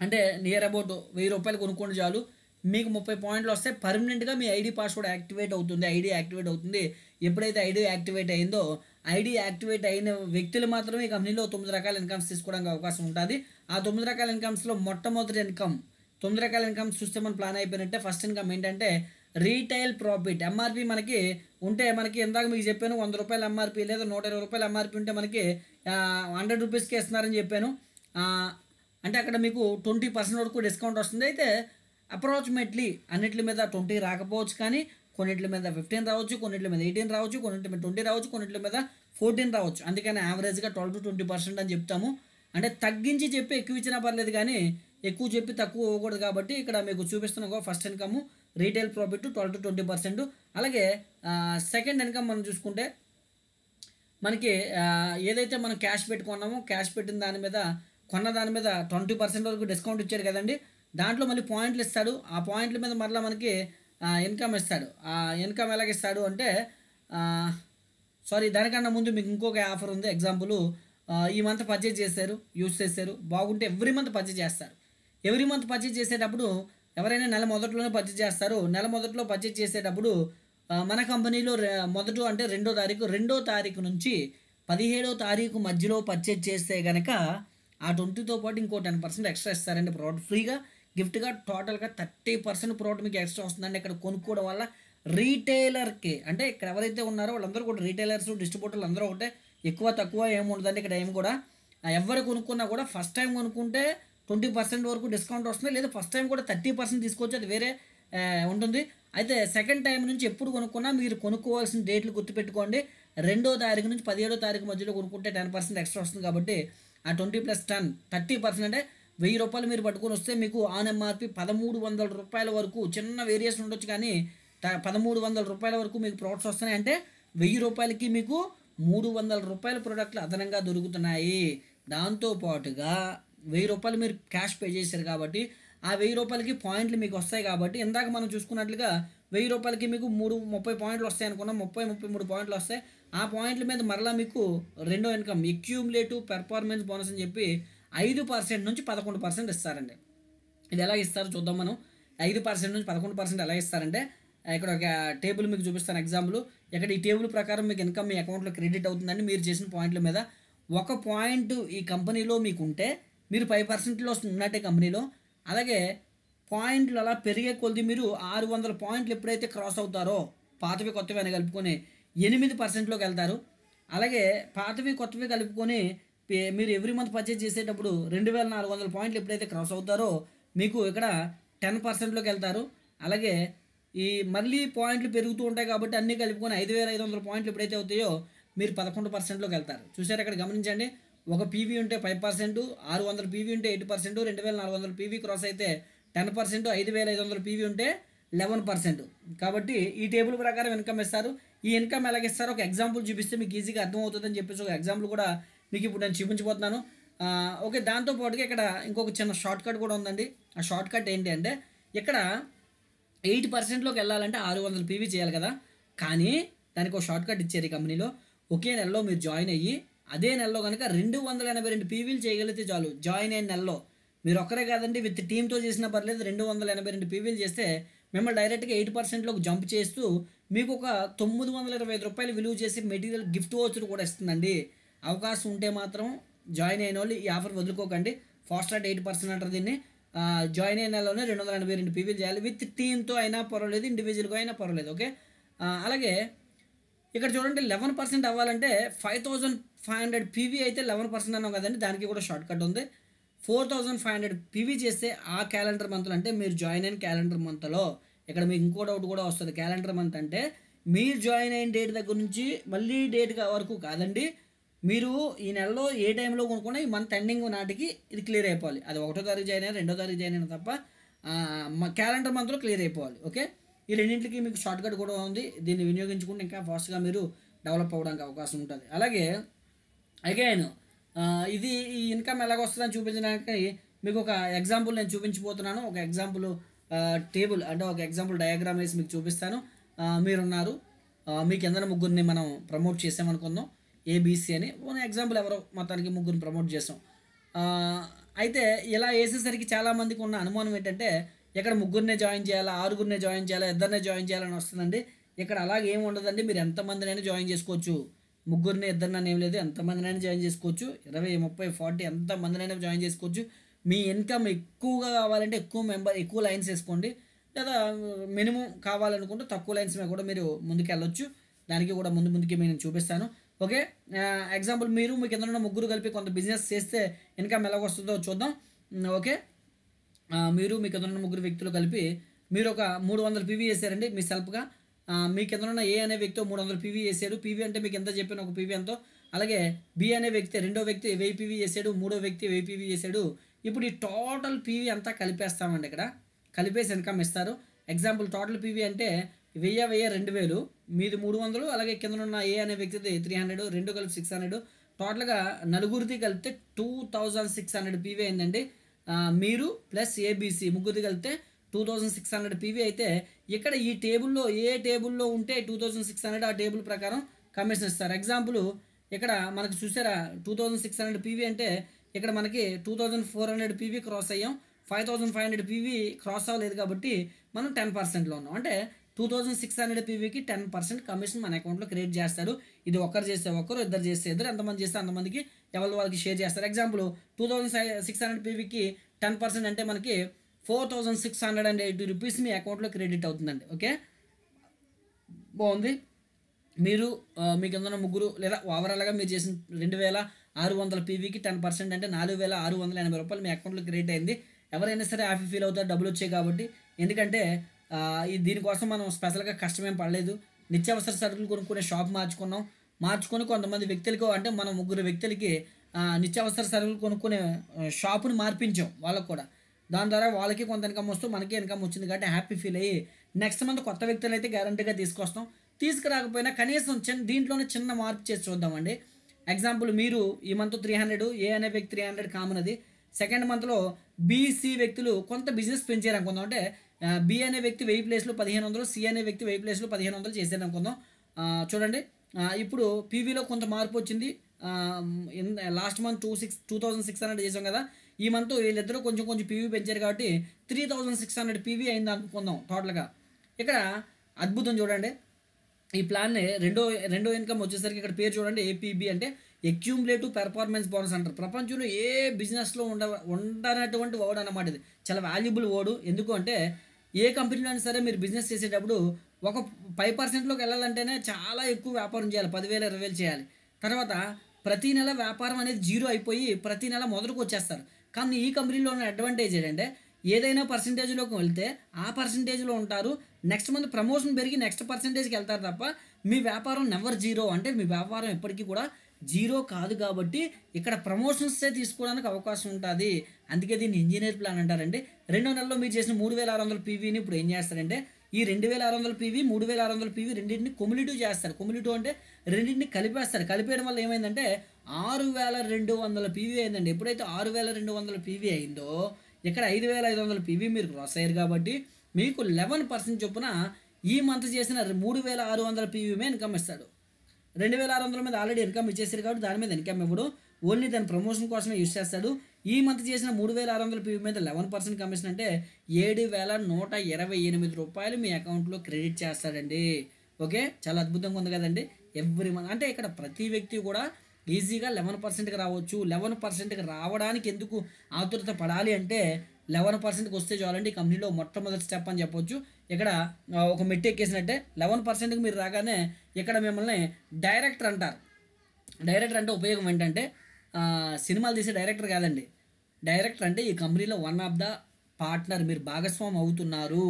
అంటే నియర్ అబౌట్ వెయ్యి రూపాయలు కొనుక్కోండి చాలు. మీకు ముప్పై పాయింట్లు వస్తే పర్మనెంట్గా మీ ఐడి పాస్వర్డ్ యాక్టివేట్ అవుతుంది ఐడి యాక్టివేట్ అవుతుంది. ఎప్పుడైతే ఐడి యాక్టివేట్ అయిందో ఐడి యాక్టివేట్ అయిన వ్యక్తులు మాత్రమే ఈ కంపెనీలో తొమ్మిది రకాల ఇన్కమ్స్ తీసుకోవడానికి అవకాశం ఉంటుంది. ఆ తొమ్మిది రకాల ఇన్కమ్స్లో మొట్టమొదటి ఇన్కమ్ తొమ్మిది రకాల ఇన్కమ్స్ చూస్తే మనం ప్లాన్ అయిపోయినట్టే ఫస్ట్ ఇన్కమ్ ఏంటంటే రీటైల్ ప్రాఫిట్. ఎంఆర్పి మనకి ఉంటే మనకి ఇందాక మీకు చెప్పాను వంద రూపాయల ఎంఆర్పి లేదా నూట ఇరవై రూపాయల ఎంఆర్పి ఉంటే మనకి హండ్రెడ్ రూపీస్కి ఇస్తున్నారని చెప్పాను. అంటే అక్కడ మీకు ట్వంటీ పర్సెంట్ వరకు డిస్కౌంట్ వస్తుంది. అయితే అప్రాక్సిమేట్లీ అన్నిటి మీద ట్వంటీ రాకపోవచ్చు కానీ కొన్నింటి మీద ఫిఫ్టీన్ రావచ్చు కొన్నింటి మీద ఎయిటీన్ రావచ్చు కొన్నింటి మీద ట్వంటీ రావచ్చు కొన్నింటి మీద ఫోర్టీన్ రావచ్చు. అందుకని యావరేజ్గా ట్వెల్వ్ టు ట్వంటీ పర్సెంట్ అని చెప్తాము. అంటే తగ్గించి చెప్పి ఎక్కువ ఇచ్చినా పర్లేదు కానీ ఎక్కువ చెప్పి తక్కువ ఇవ్వకూడదు కాబట్టి ఇక్కడ మీకు చూపిస్తున్న first income retail profit twelve to twenty percent అలాగే సెకండ్ ఇన్కమ్ మనం చూసుకుంటే మనకి ఏదైతే మనం క్యాష్ పెట్టుకున్నామో క్యాష్ పెట్టిన దాని మీద కొన్న దాని మీద ట్వంటీ పర్సెంట్ వరకు డిస్కౌంట్ ఇచ్చారు కదండి. దాంట్లో మళ్ళీ పాయింట్లు ఇస్తాడు. ఆ పాయింట్ల మీద మరలా మనకి ఇన్కమ్ ఇస్తాడు. ఆ ఇన్కమ్ ఎలాగ ఇస్తాడు అంటే సారీ దానికన్నా ముందు మీకు ఇంకొక ఆఫర్ ఉంది. ఎగ్జాంపుల్ ఈ మంత్ పర్చేజ్ చేశారు యూస్ చేశారు బాగుంటే ఎవ్రీ మంత్ పర్చేజ్ చేస్తారు. ఎవ్రీ మంత్ పర్చేజ్ చేసేటప్పుడు ఎవరైనా నెల మొదట్లోనే పర్చేజ్ చేస్తారు. నెల మొదట్లో పర్చేజ్ చేసేటప్పుడు మన కంపెనీలో మొదట అంటే రెండో తారీఖు రెండో తారీఖు నుంచి పదిహేడో తారీఖు మధ్యలో పర్చేజ్ చేస్తే కనుక ఆ ట్వంటీతో పాటు ఇంకో టెన్ పర్సెంట్ ఎక్స్ట్రా ఇస్తారండి ప్రోడక్ట్ ఫ్రీగా గిఫ్ట్గా టోటల్గా థర్టీ పర్సెంట్ ప్రోడక్ట్ మీకు ఎక్స్ట్రా వస్తుందండి. ఇక్కడ కొనుక్కోవడం వల్ల రీటైలర్కి అంటే ఇక్కడ ఎవరైతే ఉన్నారో వాళ్ళందరూ కూడా రీటైలర్స్ డిస్ట్రిబ్యూటర్లు అందరూ ఒకటే. ఎక్కువ తక్కువ ఏమి ఉండదండి ఇక్కడ ఏమి కూడా. ఎవరు కొనుక్కున్నా కూడా ఫస్ట్ టైం కొనుక్కుంటే ట్వంటీ పర్సెంట్ వరకు డిస్కౌంట్ వస్తుంది. లేదా ఫస్ట్ టైం కూడా థర్టీ పర్సెంట్ తీసుకోవచ్చు అది వేరే ఉంటుంది. అయితే సెకండ్ టైం నుంచి ఎప్పుడు కొనుక్కున్నా మీరు కొనుక్కోవాల్సిన డేట్లు గుర్తుపెట్టుకోండి. రెండో తారీఖు నుంచి పదిహేడో తారీఖు మధ్యలో కొనుక్కుంటే టెన్ పర్సెంట్ ఎక్స్ట్రా వస్తుంది కాబట్టి ఆ twenty plus ten thirty percent అంటే వెయ్యి రూపాయలు మీరు పట్టుకొని వస్తే మీకు ఆన్ ఎంఆర్పి పదమూడు వందల రూపాయల వరకు చిన్న వేరియేషన్ ఉండొచ్చు కానీ పదమూడు వందల రూపాయల వరకు మీకు ప్రోడక్ట్స్ వస్తున్నాయి అంటే వెయ్యి రూపాయలకి మీకు మూడు వందల రూపాయల ప్రోడక్ట్లు అదనంగా దొరుకుతున్నాయి. దాంతో పాటుగా వెయ్యి రూపాయలు మీరు క్యాష్ పే చేశారు కాబట్టి ఆ వెయ్యి రూపాయలకి పాయింట్లు మీకు వస్తాయి కాబట్టి ఇందాక మనం చూసుకున్నట్లుగా వెయ్యి రూపాయలకి మీకు మూడు ముప్పై పాయింట్లు వస్తాయి అనుకున్నాం. ముప్పై ముప్పై మూడు పాయింట్లు వస్తాయి. ఆ పాయింట్ల మీద మరలా మీకు రెండో ఇన్కమ్ ఎక్యూములేటివ్ పెర్ఫార్మెన్స్ బోనస్ అని చెప్పి ఐదు పర్సెంట్ నుంచి పదకొండు పర్సెంట్ ఇస్తారండి. ఇది ఎలా ఇస్తారో చూద్దాం మనం. ఐదు పర్సెంట్ నుంచి పదకొండు పర్సెంట్ ఎలా ఇస్తారంటే ఇక్కడ ఒక టేబుల్ మీకు చూపిస్తాను ఎగ్జాంపుల్ ఇక్కడ ఈ టేబుల్ ప్రకారం మీకు ఇన్కమ్ మీ అకౌంట్లో క్రెడిట్ అవుతుందండి. మీరు చేసిన పాయింట్ల మీద ఒక పాయింట్ ఈ కంపెనీలో మీకు ఉంటే మీరు ఫైవ్ పర్సెంట్లో ఉన్నట్టే కంపెనీలో అలాగే పాయింట్లు అలా పెరిగే కొద్ది మీరు ఆరు వందల పాయింట్లు ఎప్పుడైతే క్రాస్ అవుతారో పాతవి కొత్తవి అని కలుపుకొని ఎనిమిది పర్సెంట్లోకి వెళ్తారు. అలాగే పాతవి కొత్తవి కలుపుకొని మీరు ఎవ్రీ మంత్ పర్చేజ్ చేసేటప్పుడు రెండు వేల నాలుగు వందల పాయింట్లు ఎప్పుడైతే క్రాస్ అవుతారో మీకు ఇక్కడ టెన్ పర్సెంట్లోకి వెళ్తారు. అలాగే ఈ మళ్ళీ పాయింట్లు పెరుగుతూ ఉంటాయి కాబట్టి అన్నీ కలుపుకొని ఐదు వేల ఐదు వందల పాయింట్లు ఎప్పుడైతే అవుతాయో మీరు పదకొండు పర్సెంట్లోకి వెళ్తారు. చూసారు ఇక్కడ గమనించండి. ఒక పీవీ ఉంటే ఫైవ్ పర్సెంట్ ఆరు వందల పీవీ ఉంటే ఎయిట్ పర్సెంట్ రెండు వేల నాలుగు వందల పీవీ క్రాస్ అయితే టెన్ పర్సెంట్ ఐదు వేల ఐదు వందల పీవీ ఉంటే లెవెన్ పర్సెంట్ కాబట్టి ఈ టేబుల్ ప్రకారం ఇన్కమ్ ఇస్తారు. ఈ ఇన్కమ్ ఎలాగ ఇస్తారో ఒక ఎగ్జాంపుల్ చూపిస్తే మీకు ఈజీగా అర్థమవుతుందని చెప్పేసి ఒక ఎగ్జాంపుల్ కూడా మీకు ఇప్పుడు నేను చూపించబోతున్నాను. ఓకే దాంతో పాటుగా ఇక్కడ ఇంకొక చిన్న షార్ట్ కట్ కూడా ఉందండి. ఆ షార్ట్ కట్ ఏంటి అంటే ఇక్కడ ఎయిట్ పర్సెంట్లోకి వెళ్ళాలంటే ఆరు వందల పీవీ చేయాలి కదా. కానీ దానికి ఒక షార్ట్ కట్ ఇచ్చారు ఈ కంపెనీలో. ఒకే నెలలో మీరు జాయిన్ అయ్యి అదే నెలలో కనుక రెండు వందల ఎనభై రెండు పీవీలు చేయగలిగితే చాలు. జాయిన్ అయిన నెలలో. మీరు ఒక్కరే కాదండి విత్ టీంతో చేసినా పర్లేదు రెండు వందల ఎనభై రెండు పీవీలు చేస్తే మిమ్మల్ని డైరెక్ట్గా ఎయిట్ పర్సెంట్లోకి జంప్ చేస్తూ మీకు ఒక తొమ్మిది వందల ఇరవై ఐదు రూపాయలు విలువ చేసి మెటీరియల్ గిఫ్ట్ వోచర్ కూడా ఇస్తుందండి. అవకాశం ఉంటే మాత్రం జాయిన్ అయిన వాళ్ళు ఈ ఆఫర్ వదులుకోకండి. ఫాస్ట్ అట్ ఎయిట్ పర్సెంట్ అంటారు దీన్ని. జాయిన్ అయిన వాళ్ళనే రెండు వందల ఎనభై రెండు పీవీలు చేయాలి. విత్ టీమ్తో అయినా పర్వాలేదు ఇండివిజువల్గా అయినా పర్వాలేదు ఓకే? అలాగే ఇక్కడ చూడండి లెవెన్ పర్సెంట్ అవ్వాలంటే five thousand five hundred PV అయితే లెవెన్ పర్సెంట్ అన్నాం కదండి దానికి కూడా షార్ట్ కట్ ఉంది. Four thousand five hundred PV చేస్తే ఆ క్యాలెండర్ మంత్లో అంటే మీరు జాయిన్ అయిన క్యాలెండర్ మంత్లో ఇక్కడ మీకు ఇంకో డౌట్ కూడా వస్తుంది. క్యాలెండర్ మంత్ అంటే మీరు జాయిన్ అయిన డేట్ దగ్గర నుంచి మళ్ళీ డేట్ వరకు కాదండి. మీరు ఈ నెలలో ఏ టైంలో కొనుక్కున్నా ఈ మంత్ ఎండింగ్ నాటికి ఇది క్లియర్ అయిపోవాలి. అది ఒకటో తారీఖు జాయిన్ అయినా రెండో తారీఖు జాయిన్ అయినా తప్ప క్యాలెండర్ మంత్లో క్లియర్ అయిపోవాలి. ఓకే? ఈ రెండింటికి మీకు షార్ట్ కట్ కూడా ఉంది. దీన్ని వినియోగించుకుంటే ఇంకా ఫాస్ట్గా మీరు డెవలప్ అవ్వడానికి అవకాశం ఉంటుంది. అలాగే అగైన్ ఇది ఈ ఇన్కమ్ ఎలాగొస్తుందని చూపించడానికి మీకు ఒక ఎగ్జాంపుల్ నేను చూపించబోతున్నాను. ఒక ఎగ్జాంపుల్ టేబుల్ అంటే ఒక ఎగ్జాంపుల్ డయాగ్రామ్ వేసి మీకు చూపిస్తాను. మీరున్నారు. మీకు ఎందరో ముగ్గురిని మనం ప్రమోట్ చేసామనుకుందాం. ఏబీసీ అని. ఎగ్జాంపుల్ ఎవరో మొత్తానికి ముగ్గురిని ప్రమోట్ చేసాం. అయితే ఇలా వేసేసరికి చాలామందికి ఉన్న అనుమానం ఏంటంటే ఇక్కడ ముగ్గురినే జాయిన్ చేయాలా ఆరుగురినే జాయిన్ చేయాలా ఇద్దరినే జాయిన్ చేయాలని వస్తుందండి. ఇక్కడ అలాగే ఏమి ఉండదండి మీరు ఎంతమందినైనా జాయిన్ చేసుకోవచ్చు. ముగ్గురిని ఇద్దరినైనా ఏం లేదు ఎంతమందినైనా జాయిన్ చేసుకోవచ్చు. ఇరవై ముప్పై ఫార్టీ ఎంతమందినైనా జాయిన్ చేసుకోవచ్చు. మీ ఇన్కమ్ ఎక్కువగా కావాలంటే ఎక్కువ మెంబర్ ఎక్కువ లైన్స్ వేసుకోండి. లేదా మినిమం కావాలనుకుంటే తక్కువ లైన్స్ మీద కూడా మీరు ముందుకు వెళ్ళొచ్చు దానికి కూడా ముందు ముందుకి నేను చూపిస్తాను. ఓకే? ఎగ్జాంపుల్ మీరు మీకు కింద ముగ్గురు కలిపి కొంత బిజినెస్ చేస్తే ఇన్కమ్ ఎలా వస్తుందో చూద్దాం. ఓకే? మీరు మీ కింద ఉన్న ముగ్గురు వ్యక్తులు కలిపి మీరు ఒక మూడు వందల పీవీ వేసారండి మీ సెల్ఫ్గా. మీ కింద ఉన్న ఏ అనే వ్యక్తి మూడు వందల పీవీ వేసాడు పీవీ అంటే మీకు ఎంత చెప్పిన? ఒక పీవీ ఎంతో. అలాగే బి అనే వ్యక్తి రెండో వ్యక్తి వెయ్యి పీవీ చేశాడు మూడో వ్యక్తి వెయ్యి పీవీ చేసాడు ఇప్పుడు ఈ టోటల్ పీవీ అంతా కలిపేస్తామండి ఇక్కడ. కలిపేసి ఇన్కమ్ ఇస్తారు. ఎగ్జాంపుల్ టోటల్ పీవీ అంటే వెయ్యి వెయ్యి రెండు వేలు. మీది మూడు వందలు అలాగే కింద ఉన్న ఏ అనే వ్యక్తిది త్రీ హండ్రెడ్ రెండు కలిపి సిక్స్ హండ్రెడ్ టోటల్గా నలుగురిది కలిపితే two thousand six hundred PV అయిందండి. మీరు ప్లస్ ఏబీసీ ముగ్గురిది కలిపితే two thousand six hundred PV అయితే ఇక్కడ ఈ టేబుల్లో ఏ టేబుల్లో ఉంటే టూ థౌజండ్ సిక్స్ హండ్రెడ్ ఆ టేబుల్ ప్రకారం కమిషన్ ఇస్తారు. ఎగ్జాంపుల్ ఇక్కడ మనకు చూసారా two thousand six hundred PV అంటే ఇక్కడ మనకి two thousand four hundred PV cross అయ్యాం. Five thousand five hundred PV cross అవ్వలేదు కాబట్టి మనం టెన్ పర్సెంట్లో ఉన్నాం. అంటే టూ థౌజండ్ సిక్స్ హండ్రెడ్ పీవీకి టెన్ పర్సెంట్ కమిషన్ మన అకౌంట్లో క్రియేట్ చేస్తారు ఇది ఒకరు చేస్తే ఒకరు ఇద్దరు చేస్తే ఇద్దరు ఎంతమంది చేస్తే అంతమందికి ఎవరి వాళ్ళకి షేర్ చేస్తారు. Example two thousand six hundred పీవీకి ten percent అంటే మనకి four thousand six hundred and eighty rupees మీ అకౌంట్లో క్రెడిట్ అవుతుందండి. ఓకే? బాగుంది. మీరు మీకు మీ కింద ముగ్గురు లేదా ఓవరాల్గా మీరు చేసిన రెండు వేల ఆరు వందల పీవీకి టెన్ పర్సెంట్ అంటే నాలుగు వేల ఆరు వందల ఎనభై రూపాయలు మీ అకౌంట్లో క్రియేట్ అయింది. ఎవరైనా సరే హ్యాపీ ఫీల్ అవుతారు డబ్బులు వచ్చాయి కాబట్టి. ఎందుకంటే దీనికోసం మనం స్పెషల్గా కష్టమేం పడలేదు. నిత్యావసర సరుకులు కొనుక్కునే షాప్ మార్చుకున్నాం. మార్చుకొని కొంతమంది వ్యక్తులకు అంటే మనం ముగ్గురు వ్యక్తులకి నిత్యావసర సరుకులు కొనుక్కునే షాపును షాపుని మార్పించాం వాళ్ళకు కూడా. దాని ద్వారా వాళ్ళకి కొంత ఇన్కమ్ వస్తూ మనకి ఇన్కమ్ వచ్చింది కాబట్టి హ్యాపీ ఫీల్ అయ్యి నెక్స్ట్ మంత్ కొత్త వ్యక్తులు అయితే గ్యారంటీగా తీసుకొస్తాం. తీసుకురాకపోయినా కనీసం చిన్న దీంట్లోనే చిన్న మార్పు చేసి చూద్దామండి. ఎగ్జాంపుల్ మీరు ఈ మంత్ త్రీ హండ్రెడ్ ఏ అనే వ్యక్తి త్రీ హండ్రెడ్ కామన్ అది. సెకండ్ మంత్లో బీసీ వ్యక్తులు కొంత బిజినెస్ పెంచారు అనుకుందాం. అంటే బి అనే వ్యక్తి వెయ్యి ప్లేస్లో పదిహేను వందలు సి అనే వ్యక్తి వెయ్యి ప్లేస్లో పదిహేను వందలు చేశారు అనుకుందాం. చూడండి. ఇప్పుడు పీవీలో కొంత మార్పు వచ్చింది. Last month two six two thousand six hundred చేసాం కదా. ఈ మంత్ వీళ్ళిద్దరూ కొంచెం కొంచెం పీవీ పెంచారు కాబట్టి three thousand six hundred PV అయింది అనుకుందాం టోటల్గా. ఇక్కడ అద్భుతం చూడండి. ఈ ప్లాన్ని రెండో రెండో ఇన్కమ్ వచ్చేసరికి ఇక్కడ పేరు చూడండి. ఏపీబీ అంటే ఎక్యూమ్లేటివ్ పెర్ఫార్మెన్స్ బోనస్ అంటారు. ప్రపంచంలో ఏ బిజినెస్లో ఉండ ఉండనటువంటి ఓడ్ అన్నమాట ఇది. చాలా వాల్యుబుల్ ఓడు ఎందుకు అంటే ఏ కంపెనీలో అయినా సరే మీరు బిజినెస్ చేసేటప్పుడు ఒక ఫైవ్ పర్సెంట్లోకి వెళ్ళాలంటేనే చాలా ఎక్కువ వ్యాపారం చేయాలి. పదివేలు ఇరవై వేలు చేయాలి. తర్వాత ప్రతి నెల వ్యాపారం అనేది జీరో అయిపోయి ప్రతి నెల మొదటికి వచ్చేస్తారు. కానీ ఈ కంపెనీలో ఉన్న అడ్వాంటేజ్ ఏంటంటే ఏదైనా పర్సంటేజ్లోకి వెళ్తే ఆ పర్సంటేజ్లో ఉంటారు. నెక్స్ట్ మంత్ ప్రమోషన్ పెరిగి నెక్స్ట్ పర్సంటేజ్కి వెళ్తారు తప్ప మీ వ్యాపారం నెవర్ జీరో అంటే మీ వ్యాపారం ఎప్పటికీ కూడా జీరో కాదు కాబట్టి ఇక్కడ ప్రమోషన్సే తీసుకోవడానికి అవకాశం ఉంటుంది. అందుకే దీన్ని ఇంజనీర్ ప్లాన్ అంటారండి. రెండో నెలలో మీరు చేసిన మూడు వేల ఆరు వందల పీవీని ఇప్పుడు ఏం చేస్తారంటే ఈ రెండు వేల ఆరు వందల పీవీ మూడు వేల ఆరు వందల పీవీ రెండింటిని కొమ్యునిటివ్ చేస్తారు. కొమ్యునిటివ్ అంటే రెండింటిని కలిపేస్తారు. కలిపేయడం వల్ల ఏమైందంటే ఆరు వేల రెండు వందల పీవీ అయిందండి. ఎప్పుడైతే ఆరు వేల రెండు వందల పీవీ అయిందో ఇక్కడ ఐదు వేల ఐదు వందల పీవీ మీరు క్రాస్ అయ్యారు కాబట్టి మీకు లెవెన్ పర్సెంట్ చొప్పున ఈ మంత్ చేసిన మూడు వేల ఆరు వందల పీవీ ఇన్కమ్ ఇస్తాడు. రెండు వేల ఆరు వందల మీద ఆల్రెడీ ఇన్కమ్ ఇచ్చేసారు కాబట్టి దాని మీద ఇన్కమ్ ఇవ్వడు. ఓన్లీ దాని ప్రమోషన్ కోసమే యూస్ చేస్తాడు. ఈ మంత్ చేసిన మూడు వేల ఆరు వందల పీవీ మీద లెవెన్ పర్సెంట్ కమిషన్ అంటే ఏడు వేల నూట ఇరవై ఎనిమిది రూపాయలు మీ అకౌంట్లో క్రెడిట్ చేస్తాడండి. ఓకే చాలా అద్భుతంగా ఉంది కదండి. ఎవ్రీ మంత్ అంటే ఇక్కడ ప్రతి వ్యక్తి కూడా ఈజీగా లెవెన్ పర్సెంట్కి రావచ్చు. లెవెన్ పర్సెంట్కి రావడానికి ఎందుకు ఆతురత పడాలి అంటే లెవెన్ పర్సెంట్కి వస్తే చాలండి ఈ కంపెనీలో మొట్టమొదటి స్టెప్ అని చెప్పొచ్చు. ఇక్కడ ఒక మెట్టు ఎక్కేసినట్టే లెవెన్ పర్సెంట్కి మీరు రాగానే ఇక్కడ మిమ్మల్ని డైరెక్టర్ అంటారు. డైరెక్టర్ అంటే ఉపయోగం ఏంటంటే సినిమాలు తీసే డైరెక్టర్ కాదండి. డైరెక్టర్ అంటే ఈ కంపెనీలో వన్ ఆఫ్ ద పార్ట్నర్. మీరు భాగస్వామి అవుతున్నారు.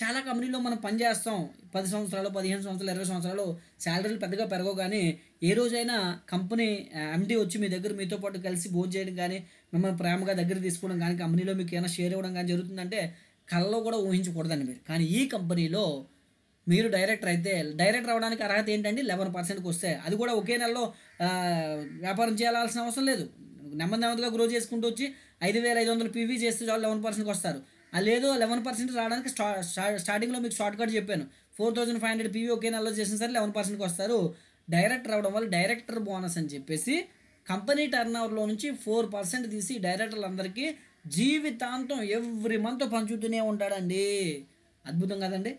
చాలా కంపెనీలో మనం పని చేస్తాం. పది సంవత్సరాలు పదిహేను సంవత్సరాలు ఇరవై సంవత్సరాలు శాలరీలు పెద్దగా పెరగవు కానీ ఏ రోజైనా కంపెనీ ఎండి వచ్చి మీ దగ్గర మీతో పాటు కలిసి భోజనం చేయడం కానీ మిమ్మల్ని ప్రేమగా దగ్గర తీసుకోవడం కానీ కంపెనీలో మీకు ఏమైనా షేర్ ఇవ్వడం కానీ జరుగుతుందంటే కళ్ళలో కూడా ఊహించకూడదండి మీరు. కానీ ఈ కంపెనీలో మీరు డైరెక్టర్ అయితే డైరెక్టర్ అవడానికి అర్హత ఏంటండి? లెవెన్ పర్సెంట్కి వస్తే అది కూడా ఒకే నెలలో వ్యాపారం చేయాల్సిన అవసరం లేదు. నెమ్మది నెమ్మదిగా గ్రో చేసుకుంటూ వచ్చి ఐదు వేల ఐదు వందలు పీవీ చేస్తే చాలు లెవెన్ పర్సెంట్కి వస్తారు. అది లేదు లెవెన్ పర్సెంట్ రావడానికి స్టా స్టార్టింగ్లో మీకు షార్ట్ కట్ చెప్పాను. Four thousand five hundred PV ఒకే నెలలో చేసిన సరే లెవెన్ పర్సెంట్కి వస్తారు. డైరెక్టర్ అవడం వల్ల డైరెక్టర్ బోనస్ అని చెప్పేసి కంపెనీ టర్న్ ఓవర్లో నుంచి ఫోర్ పర్సెంట్ తీసి డైరెక్టర్లందరికీ జీవితాంతం ఎవ్రీ మంత్ పంచుతూనే ఉంటాడండి. అద్భుతం కదండి.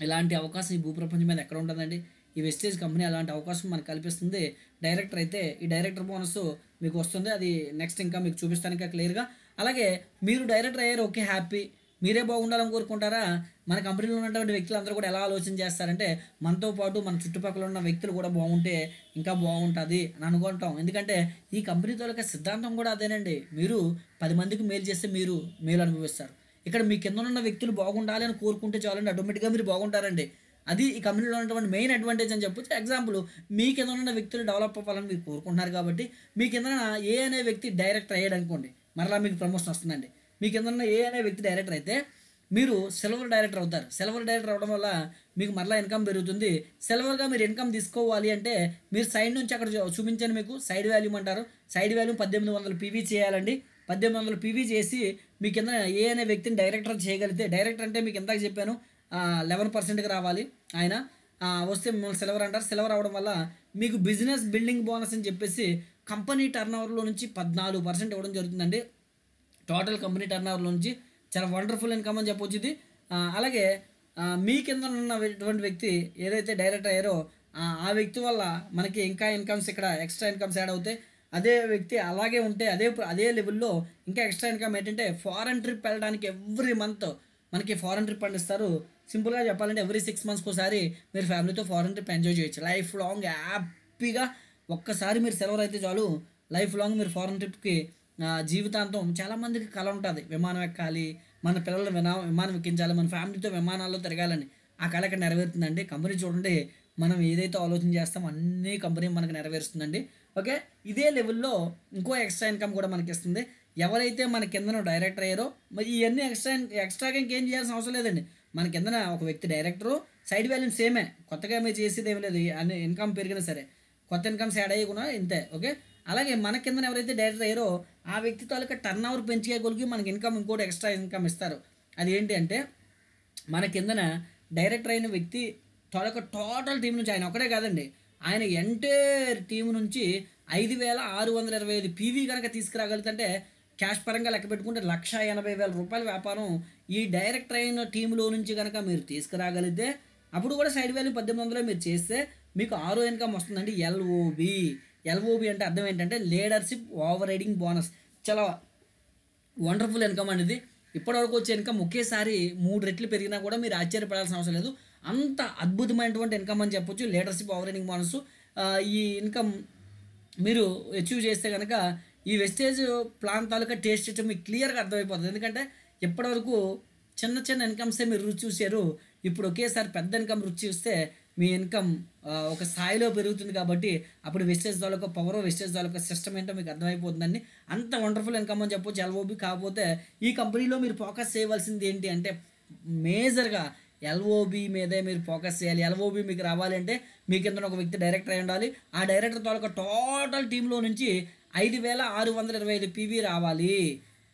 ఇలాంటి అవకాశం ఈ భూప్రపంచం మీద ఎక్కడ ఉంటుందండి? ఈ వెస్టేజ్ కంపెనీ అలాంటి అవకాశం మనకు కల్పిస్తుంది. డైరెక్టర్ అయితే ఈ డైరెక్టర్ బోనస్ మీకు వస్తుంది. అది నెక్స్ట్ ఇంకా మీకు చూపిస్తాను ఇంకా క్లియర్గా. అలాగే మీరు డైరెక్టర్ అయ్యారు ఓకే హ్యాపీ. మీరే బాగుండాలని కోరుకుంటారా? మన కంపెనీలో ఉన్నటువంటి వ్యక్తులు అందరూ కూడా ఎలా ఆలోచన చేస్తారంటే మనతో పాటు మన చుట్టుపక్కల ఉన్న వ్యక్తులు కూడా బాగుంటే ఇంకా బాగుంటుంది అని అనుకుంటాం. ఎందుకంటే ఈ కంపెనీ తాలూకా సిద్ధాంతం కూడా అదేనండి. మీరు పది మందికి మేలు చేస్తే మీరు మేలు అనుభవిస్తారు. ఇక్కడ మీ కింద ఉన్న వ్యక్తులు బాగుండాలి అని కోరుకుంటే చాలండి. ఆటోమేటిక్గా మీరు బాగుంటారండి. అది ఈ కంపెనీలో ఉన్నటువంటి మెయిన్ అడ్వాంటేజ్ అని చెప్పొచ్చు. ఎగ్జాంపుల్ మీ కింద ఉన్న వ్యక్తులు డెవలప్ అవ్వాలని మీరు కోరుకుంటున్నారు కాబట్టి మీ కింద ఏ అనే వ్యక్తి డైరెక్టర్ అయ్యాడు అనుకోండి మరలా మీకు ప్రమోషన్ వస్తుందండి. మీ కింద ఉన్న ఏ అనే వ్యక్తి డైరెక్టర్ అయితే మీరు సిల్వర్ డైరెక్టర్ అవుతారు. సిల్వర్ డైరెక్టర్ అవడం వల్ల మీకు మరలా ఇన్కమ్ పెరుగుతుంది. సిల్వర్గా మీరు ఇన్కమ్ తీసుకోవాలి అంటే మీరు సైడ్ నుంచి అక్కడ చూ- చూపించాను మీకు. సైడ్ వాల్యూమ్ అంటారు సైడ్ వాల్యూమ్ పద్దెనిమిది వందల పీవీ చేయాలండి. పద్దెనిమిది వందల పీవీ చేసి మీ కింద ఏ అనే వ్యక్తిని డైరెక్టర్ చేయగలిగితే డైరెక్టర్ అంటే మీకు ఇందాక చెప్పాను లెవెన్ పర్సెంట్కి రావాలి ఆయన. ఆ, వస్తే మిమ్మల్ని సిల్వర్ అంటారు. సిల్వర్ అవడం వల్ల మీకు బిజినెస్ బిల్డింగ్ బోనస్ అని చెప్పేసి కంపెనీ టర్న్ ఓవర్లో నుంచి పద్నాలుగు పర్సెంట్ ఇవ్వడం జరుగుతుందండి. టోటల్ కంపెనీ టర్న్ ఓవర్లో నుంచి చాలా వండర్ఫుల్ ఇన్కమ్ అని చెప్పొచ్చు ఇది అలాగే మీ కింద ఉన్నటువంటి వ్యక్తి ఏదైతే డైరెక్టర్ అయ్యారో ఆ, వ్యక్తి వల్ల మనకి ఇంకా ఇన్కమ్స్ ఇక్కడ ఎక్స్ట్రా ఇన్కమ్స్ యాడ్ అవుతాయి. అదే వ్యక్తి అలాగే ఉంటే అదే అదే లెవెల్లో ఇంకా ఎక్స్ట్రా ఇన్కమ్ ఏంటంటే ఫారెన్ ట్రిప్ వెళ్ళడానికి ఎవ్రీ మంత్ మనకి ఫారెన్ ట్రిప్ పండిస్తారు సింపుల్గా చెప్పాలంటే ఎవ్రీ సిక్స్ మంత్స్కి ఒకసారి మీరు ఫ్యామిలీతో ఫారెన్ ట్రిప్ ఎంజాయ్ చేయొచ్చు. లైఫ్ లాంగ్ హ్యాపీగా ఒక్కసారి మీరు సెలవు అయితే చాలు. లైఫ్ లాంగ్ మీరు ఫారెన్ ట్రిప్కి జీవితాంతం చాలామందికి కళ ఉంటుంది. విమానం ఎక్కాలి మన పిల్లలు వినా విమానం ఎక్కించాలి మన ఫ్యామిలీతో విమానాల్లో తిరగాలని ఆ కళ ఇక్కడ నెరవేరుతుందండి. కంపెనీ చూడండి మనం ఏదైతే ఆలోచన చేస్తామో అన్ని కంపెనీ మనకు నెరవేరుస్తుందండి. ఓకే? ఇదే లెవెల్లో ఇంకో ఎక్స్ట్రా ఇన్కమ్ కూడా మనకి ఇస్తుంది. ఎవరైతే మన కిందన డైరెక్టర్ అయ్యారో మరి ఇవన్నీ ఎక్స్ట్రా ఎక్స్ట్రాగా ఇంకేం చేయాల్సిన అవసరం లేదండి. మన కిందన ఒక వ్యక్తి డైరెక్టరు సైడ్ వాల్యూమ్ సేమే. కొత్తగా ఏమీ చేసేది ఏమి లేదు అన్ని ఇన్కమ్ పెరిగినా సరే. కొత్త ఇన్కమ్స్ యాడ్ అయ్యకుండా ఇంతే. ఓకే? అలాగే మన కింద ఎవరైతే డైరెక్టర్ అయ్యారో ఆ వ్యక్తి తాలూకా టర్న్ ఓవర్ పెంచుకోగలిగి మనకి ఇన్కమ్ ఇంకోటి ఎక్స్ట్రా ఇన్కమ్ ఇస్తారు. అది ఏంటి అంటే మన కిందన డైరెక్టర్ అయిన వ్యక్తి తాలూకా టోటల్ టీం నుంచి ఆయన ఒకటే కాదండి ఆయన ఎంటైర్ టీం నుంచి ఐదు వేల ఆరు వందల ఇరవై ఐదు పీవీ కనుక తీసుకురాగలుగుతుంటే క్యాష్ పరంగా లెక్క పెట్టుకుంటే లక్ష ఎనభై వేల రూపాయల వ్యాపారం ఈ డైరెక్టర్ అయిన టీంలో నుంచి కనుక మీరు తీసుకురాగలిగితే అప్పుడు కూడా సైడ్ వాల్యూ పద్దెనిమిది వందలు మీరు చేస్తే మీకు ఆరో ఇన్కమ్ వస్తుందండి ఎల్ఓబి ఎల్ఓబి అంటే అర్థం ఏంటంటే లీడర్షిప్ ఓవర్ రైడింగ్ బోనస్ చాలా వండర్ఫుల్ ఇన్కమ్ అనేది. ఇప్పటివరకు వచ్చే ఇన్కమ్ ఒకేసారి మూడు రెట్లు పెరిగినా కూడా మీరు ఆశ్చర్యపడాల్సిన అవసరం లేదు. అంత అద్భుతమైనటువంటి ఇన్కమ్ అని చెప్పొచ్చు లీడర్షిప్ ఓవరైనింగ్ బోనస్ ఈ ఇన్కమ్ మీరు అచీవ్ చేస్తే కనుక ఈ వెస్టేజ్ ప్లాన్ తాలూకా టేస్ట్ చేయడం మీకు క్లియర్గా అర్థమైపోతుంది. ఎందుకంటే ఇప్పటివరకు చిన్న చిన్న ఇన్కమ్సే మీరు రుచి చూసారు ఇప్పుడు ఒకేసారి పెద్ద ఇన్కమ్ రుచి చూస్తే మీ ఇన్కమ్ ఒక స్థాయిలో పెరుగుతుంది కాబట్టి అప్పుడు వెస్టేజ్ తాలూకా పవర్ వెస్టేజ్ తాలూకా సిస్టమ్ ఏంటో మీకు అర్థమైపోతుందండి. అంత వండర్ఫుల్ ఇన్కమ్ అని చెప్పొచ్చు ఎల్ఓబి కాకపోతే ఈ కంపెనీలో మీరు ఫోకస్ చేయవలసింది ఏంటి అంటే మేజర్గా ఎల్ఓబి మీదే మీరు ఫోకస్ చేయాలి. ఎల్ఓబి మీకు రావాలంటే మీ కింద ఒక వ్యక్తి డైరెక్టర్ అయి ఉండాలి. ఆ డైరెక్టర్ తాలూకా టోటల్ టీంలో నుంచి ఐదు వేల ఆరు వందల ఇరవై ఐదు పీవీ రావాలి.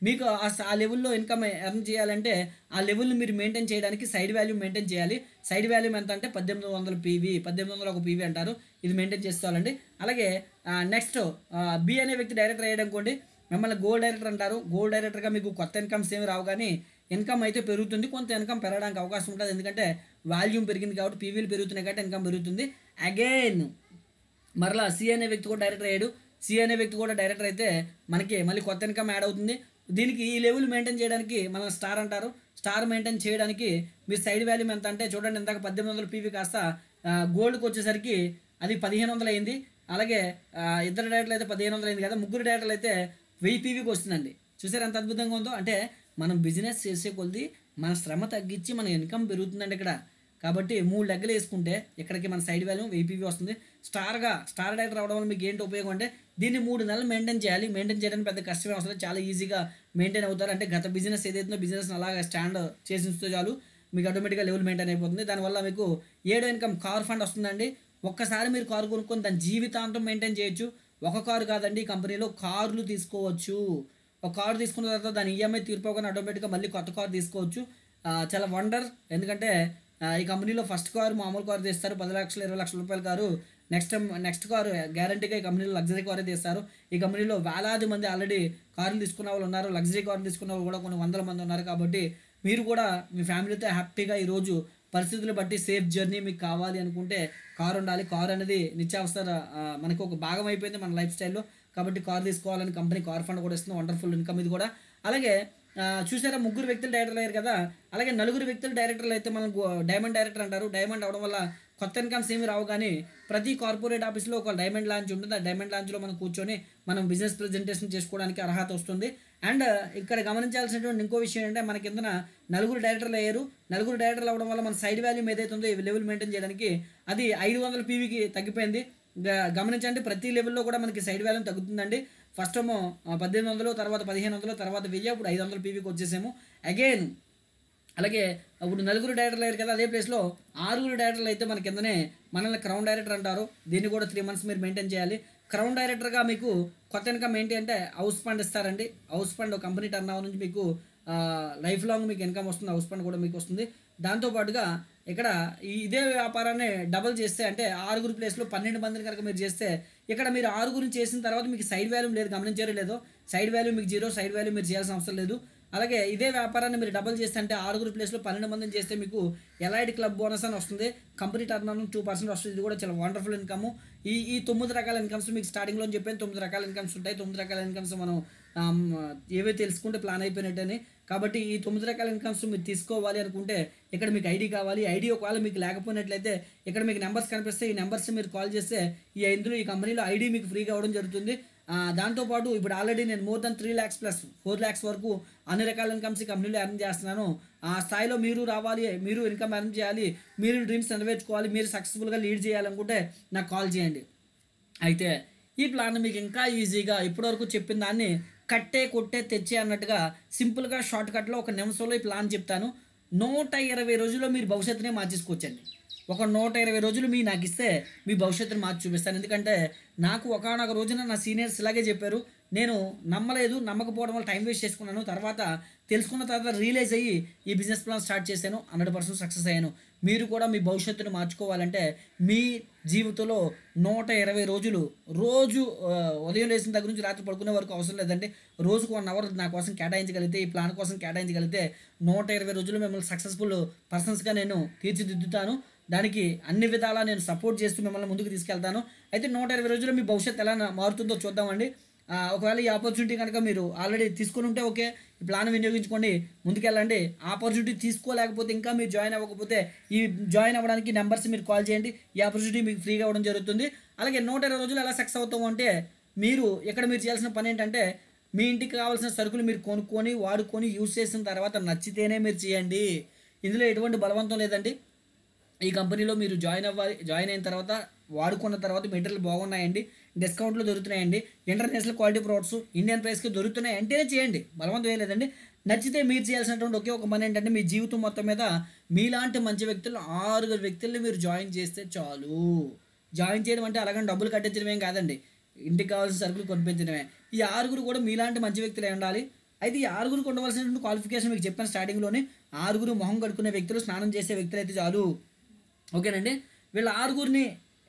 మీకు ఆ లెవెల్లో ఇన్కమ్ ఎర్న్ చేయాలంటే ఆ లెవెల్ని మీరు మెయింటైన్ చేయడానికి సైడ్ వాల్యూ మెయింటైన్ చేయాలి. సైడ్ వాల్యూ ఎంత అంటే పద్దెనిమిది వందల పీవీ పద్దెనిమిది వందల ఒక పీవీ అంటారు. ఇది మెయింటైన్ చేసుకోవాలండి అలాగే నెక్స్ట్ బి అనే వ్యక్తి డైరెక్టర్ అయ్యాడు అనుకోండి మిమ్మల్ని గోల్డ్ డైరెక్టర్ అంటారు. గోల్డ్ డైరెక్టర్గా మీకు కొత్త ఇన్కమ్స్ ఏమి రావు కానీ ఇన్కమ్ అయితే పెరుగుతుంది. కొంత ఇన్కమ్ పెరగడానికి అవకాశం ఉంటుంది. ఎందుకంటే వాల్యూమ్ పెరిగింది కాబట్టి పీవీలు పెరుగుతున్నాయి కాబట్టి ఇన్కమ్ పెరుగుతుంది. అగైన్ మరలా సి అనే వ్యక్తి కూడా డైరెక్టర్ అయ్యాడు. సి అనే వ్యక్తి కూడా డైరెక్టర్ అయితే మనకి మళ్ళీ కొత్త ఇన్కమ్ యాడ్ అవుతుంది. దీనికి ఈ లెవెల్ మెయింటైన్ చేయడానికి మనం స్టార్ అంటారు. స్టార్ మెయింటైన్ చేయడానికి మీరు సైడ్ వాల్యూ ఎంత అంటే చూడండి ఇందాక పద్దెనిమిది వందల పీవీ కాస్త గోల్డ్కి వచ్చేసరికి అది పదిహేను వందలు అయింది. అలాగే ఇద్దరు డైరెక్టర్లు అయితే పదిహేను వందలు అయింది కదా ముగ్గురు డైరెక్టర్లు అయితే వెయ్యి పీవీకి వస్తుందండి. చూసారు ఎంత అద్భుతంగా ఉందో? అంటే మనం బిజినెస్ చేసే కొద్ది మన శ్రమ తగ్గించి మన ఇన్కమ్ పెరుగుతుందండి ఇక్కడ. కాబట్టి మూడు లెగ్గలు వేసుకుంటే ఇక్కడికి మన సైడ్ వాల్యూ వెయ్యి వస్తుంది. స్టార్గా స్టార్ డైరెక్టర్ అవడం వల్ల మీకు ఏంటి ఉపయోగం అంటే దీన్ని మూడు నెలలు మెయింటైన్ చేయాలి. మెయింటైన్ చేయడానికి పెద్ద కష్టమే అవసరం చాలా ఈజీగా మెయింటైన్ అవుతారు. అంటే గత బిజినెస్ ఏదైతుందో బిజినెస్ అలాగా స్టాండ్ చేసి చాలు. మీకు ఆటోమేటిక్గా లెవెల్ మెయింటైన్ అయిపోతుంది. దానివల్ల మీకు ఏడో ఇన్కమ్ కార్ ఫండ్ వస్తుందండి. ఒక్కసారి మీరు కారు కొనుక్కొని దాని జీవితాంతం మెయింటైన్ చేయొచ్చు. ఒక కారు కాదండి ఈ కంపెనీలో కార్లు తీసుకోవచ్చు. ఒక కారు తీసుకున్న తర్వాత దాని ఈఎంఐ తీరిపోగానే ఆటోమేటిక్గా మళ్ళీ కొత్త కారు తీసుకోవచ్చు. చాలా వండర్ ఎందుకంటే ఈ కంపెనీలో ఫస్ట్ కారు మామూలు కారు తీస్తారు. పది లక్షలు ఇరవై లక్షల రూపాయల కారు నెక్స్ట్ నెక్స్ట్ కారు గ్యారంటీగా ఈ కంపెనీలో లగ్జరీ కారే తీస్తారు. ఈ కంపెనీలో వేలాది మంది ఆల్రెడీ కార్లు తీసుకున్న వాళ్ళు ఉన్నారు. లగ్జరీ కార్లు తీసుకున్న వాళ్ళు కూడా కొన్ని వందల మంది ఉన్నారు కాబట్టి మీరు కూడా మీ ఫ్యామిలీతో హ్యాపీగా ఈరోజు పరిస్థితులు బట్టి సేఫ్ జర్నీ మీకు కావాలి అనుకుంటే కారు ఉండాలి. కారు అనేది నిత్యావసర మనకు ఒక భాగం అయిపోయింది మన లైఫ్ స్టైల్లో. కాబట్టి కార్ తీసుకోవాలని కంపెనీ కార్ ఫండ్ కూడా ఇస్తుంది. వండర్ఫుల్ ఇన్కమ్ ఇది కూడా. అలాగే చూసారా ముగ్గురు వ్యక్తులు డైరెక్టర్లు అయ్యారు కదా? అలాగే నలుగురు వ్యక్తులు డైరెక్టర్లు అయితే మనం డైమండ్ డైరెక్టర్ అంటారు. డైమండ్ అవడం వల్ల కొత్త ఇన్కమ్స్ ఏమి రావు కానీ ప్రతి కార్పొరేట్ ఆఫీస్లో ఒక డైమండ్ లాంచ్ ఉంటుంది. ఆ డైమండ్ లాంచ్లో మనం కూర్చొని మనం బిజినెస్ ప్రజెంటేషన్ చేసుకోవడానికి అర్హత వస్తుంది. అండ్ uh, ఇక్కడ గమనించాల్సినటువంటి ఇంకో విషయం ఏంటంటే మన కిందన నలుగురు డైరెక్టర్లు అయ్యారు. నలుగురు డైరెక్టర్లు అవ్వడం వల్ల మన సైడ్ వాల్యూ ఏదైతే ఉందో లెవెల్ మెయింటైన్ చేయడానికి అది ఐదు వందల పీవీకి తగ్గిపోయింది. గమనించండి ప్రతి లెవెల్లో కూడా మనకి సైడ్ వాల్యూ తగ్గుతుందండి. ఫస్ట్ ఏమో పద్దెనిమిది వందలు తర్వాత పదిహేను వందలు తర్వాత వెయ్యి అప్పుడు ఐదు వందలు పీవీకి వచ్చేసాము. అగైన్ అలాగే ఇప్పుడు నలుగురు డైరెక్టర్లు అయ్యారు కదా అదే ప్లేస్లో ఆరుగురు డైరెక్టర్లు అయితే మన కిందనే మనల్ని క్రౌన్ డైరెక్టర్ అంటారు. దీన్ని కూడా త్రీ మంత్స్ మీరు మెయింటైన్ చేయాలి. క్రౌన్ డైరెక్టర్గా మీకు కొత్త ఇన్కమ్ ఏంటి అంటే హౌస్ ఫండ్ ఇస్తారండి. హౌస్ ఫండ్ కంపెనీ టర్న్ నుంచి మీకు లైఫ్ లాంగ్ మీకు ఇన్కమ్ వస్తుంది. హౌస్ ఫండ్ కూడా మీకు వస్తుంది. దాంతోపాటుగా ఇక్కడ ఈ ఇదే వ్యాపారాన్ని డబుల్ చేస్తే అంటే ఆరుగురు ప్లేస్లో పన్నెండు మందిని కనుక మీరు చేస్తే ఇక్కడ మీరు ఆరుగురిని చేసిన తర్వాత మీకు సైడ్ వాల్యూ లేదు గమనించారో లేదో సైడ్ వాల్యూ మీకు జీరో సైడ్ వాల్యూ మీరు చేయాల్సిన అవసరం లేదు. అలాగే ఇదే వ్యాపారాన్ని మీరు డబల్ చేస్తే అంటే ఆరుగురు ప్లేస్లో పన్నెండు మందిని చేస్తే మీకు ఎలైడ్ క్లబ్ బోనస్ అని వస్తుంది. కంపెనీ టర్న్ టూ పర్సెంట్ వస్తుంది. ఇది కూడా చాలా వండర్ఫుల్ ఇన్కమ్ ఈ ఈ తొమ్మిది రకాల ఇన్కమ్స్ మీకు స్టార్టింగ్లో చెప్పాను. తొమ్మిది రకాల ఇన్కమ్స్ ఉంటాయి. తొమ్మిది రకాల ఇన్కమ్స్ మనం ఏవో తెలుసుకుంటే ప్లాన్ అయిపోయినట్టని. కాబట్టి ఈ తొమ్మిది రకాల ఇన్కమ్స్ మీరు తీసుకోవాలి అనుకుంటే ఇక్కడ మీకు ఐడి కావాలి. ఐడి ఒకవేళ మీకు లేకపోయినట్లయితే ఇక్కడ మీకు నెంబర్స్ కనిపిస్తే ఈ నెంబర్స్ మీరు కాల్ చేస్తే ఈ ఇందులో ఈ కంపెనీలో ఐడి మీకు ఫ్రీగా అవ్వడం జరుగుతుంది. దాంతోపాటు ఇప్పుడు ఆల్రెడీ నేను more than three lakhs plus four lakhs వరకు అన్ని రకాల ఇన్కమ్స్ ఈ కంపెనీలో ఎర్న్ చేస్తున్నాను. ఆ స్థాయిలో మీరు రావాలి మీరు ఇన్కమ్ ఎర్న్ చేయాలి మీరు డ్రీమ్స్ నెరవేర్చుకోవాలి మీరు సక్సెస్ఫుల్గా లీడ్ చేయాలనుకుంటే నాకు కాల్ చేయండి. అయితే ఈ ప్లాన్ మీకు ఇంకా ఈజీగా ఇప్పటివరకు చెప్పిన దాన్ని కట్టే కొట్టే తెచ్చే అన్నట్టుగా సింపుల్గా షార్ట్ కట్లో ఒక నిమిషంలో ఈ ప్లాన్ చెప్తాను. నూట ఇరవై రోజుల్లో మీరు భవిష్యత్తునే మార్చేసుకోవచ్చండి. ఒక నూట ఇరవై రోజులు మీ నాకు ఇస్తే మీ భవిష్యత్తుని మార్చి చూపిస్తాను. ఎందుకంటే నాకు ఒకనొక రోజున నా సీనియర్స్ ఇలాగే చెప్పారు. నేను నమ్మలేదు నమ్మకపోవడం వల్ల టైం వేస్ట్ చేసుకున్నాను. తర్వాత తెలుసుకున్న తర్వాత రియలైజ్ అయ్యి ఈ బిజినెస్ ప్లాన్ స్టార్ట్ చేశాను. హండ్రెడ్ పర్సెంట్ సక్సెస్ అయ్యాను. మీరు కూడా మీ భవిష్యత్తును మార్చుకోవాలంటే మీ జీవితంలో నూట ఇరవై రోజులు రోజు ఉదయం లేచిన దగ్గర నుంచి రాత్రి పడుకునే వరకు అవసరం లేదండి. రోజుకు వన్ అవర్ నా కోసం కేటాయించగలిగితే ఈ ప్లాన్ కోసం కేటాయించగలిగితే నూట ఇరవై రోజులు మిమ్మల్ని సక్సెస్ఫుల్ పర్సన్స్గా నేను తీర్చిదిద్దుతాను. దానికి అన్ని విధాలా నేను సపోర్ట్ చేస్తూ మిమ్మల్ని ముందుకు తీసుకెళ్తాను. అయితే నూట ఇరవై రోజుల్లో మీ భవిష్యత్తు ఎలా మారుతుందో చూద్దామండి. ఒకవేళ ఈ ఆపర్చునిటీ కనుక మీరు ఆల్రెడీ తీసుకుని ఉంటే ఓకే ఈ ప్లాన్ వినియోగించుకోండి. ముందుకెళ్ళండి. ఆపర్చునిటీ తీసుకోలేకపోతే ఇంకా మీరు జాయిన్ అవ్వకపోతే ఈ జాయిన్ అవ్వడానికి నెంబర్స్ మీరు కాల్ చేయండి. ఈ ఆపర్చునిటీ మీకు ఫ్రీగా ఇవ్వడం జరుగుతుంది. అలాగే నూట ఇరవై రోజులు ఎలా సక్సెస్ అవుతాము అంటే మీరు ఇక్కడ మీరు చేయాల్సిన పని ఏంటంటే మీ ఇంటికి కావాల్సిన సరుకులు మీరు కొనుక్కొని వాడుకొని యూజ్ చేసిన తర్వాత నచ్చితేనే మీరు చేయండి. ఇందులో ఎటువంటి బలవంతం లేదండి. ఈ కంపెనీలో మీరు జాయిన్ అవ్వాలి జాయిన్ అయిన తర్వాత వాడుకున్న తర్వాత మెటీరియల్ బాగున్నాయండి. డిస్కౌంట్లు దొరుకుతున్నాయండి. ఇంటర్నేషనల్ క్వాలిటీ ప్రోడక్ట్స్ ఇండియన్ ప్రైస్కి దొరుకుతున్నాయి. అంటేనే చేయండి. బలవంతం వేయలేదండి నచ్చితే మీరు చేయాల్సినటువంటి ఒకే ఒక పని ఏంటంటే మీ జీవితం మొత్తం మీద మీలాంటి మంచి వ్యక్తులు ఆరుగురు వ్యక్తుల్ని మీరు జాయిన్ చేస్తే చాలు. జాయిన్ చేయడం అంటే అలాగని డబ్బులు కట్టించడం ఏం కాదండి. ఇంటికి కావాల్సిన సరుకులు కొనిపించడమే. ఈ ఆరుగురు కూడా మీలాంటి మంచి వ్యక్తులే ఉండాలి. అయితే ఈ ఆరుగురికి ఉండవలసినటువంటి క్వాలిఫికేషన్ మీకు చెప్పాను స్టార్టింగ్లోనే. ఆరుగురు మొహం కడుకునే వ్యక్తులు స్నానం చేసే వ్యక్తులు అయితే చాలు. ఓకేనండి? వీళ్ళ ఆరుగురిని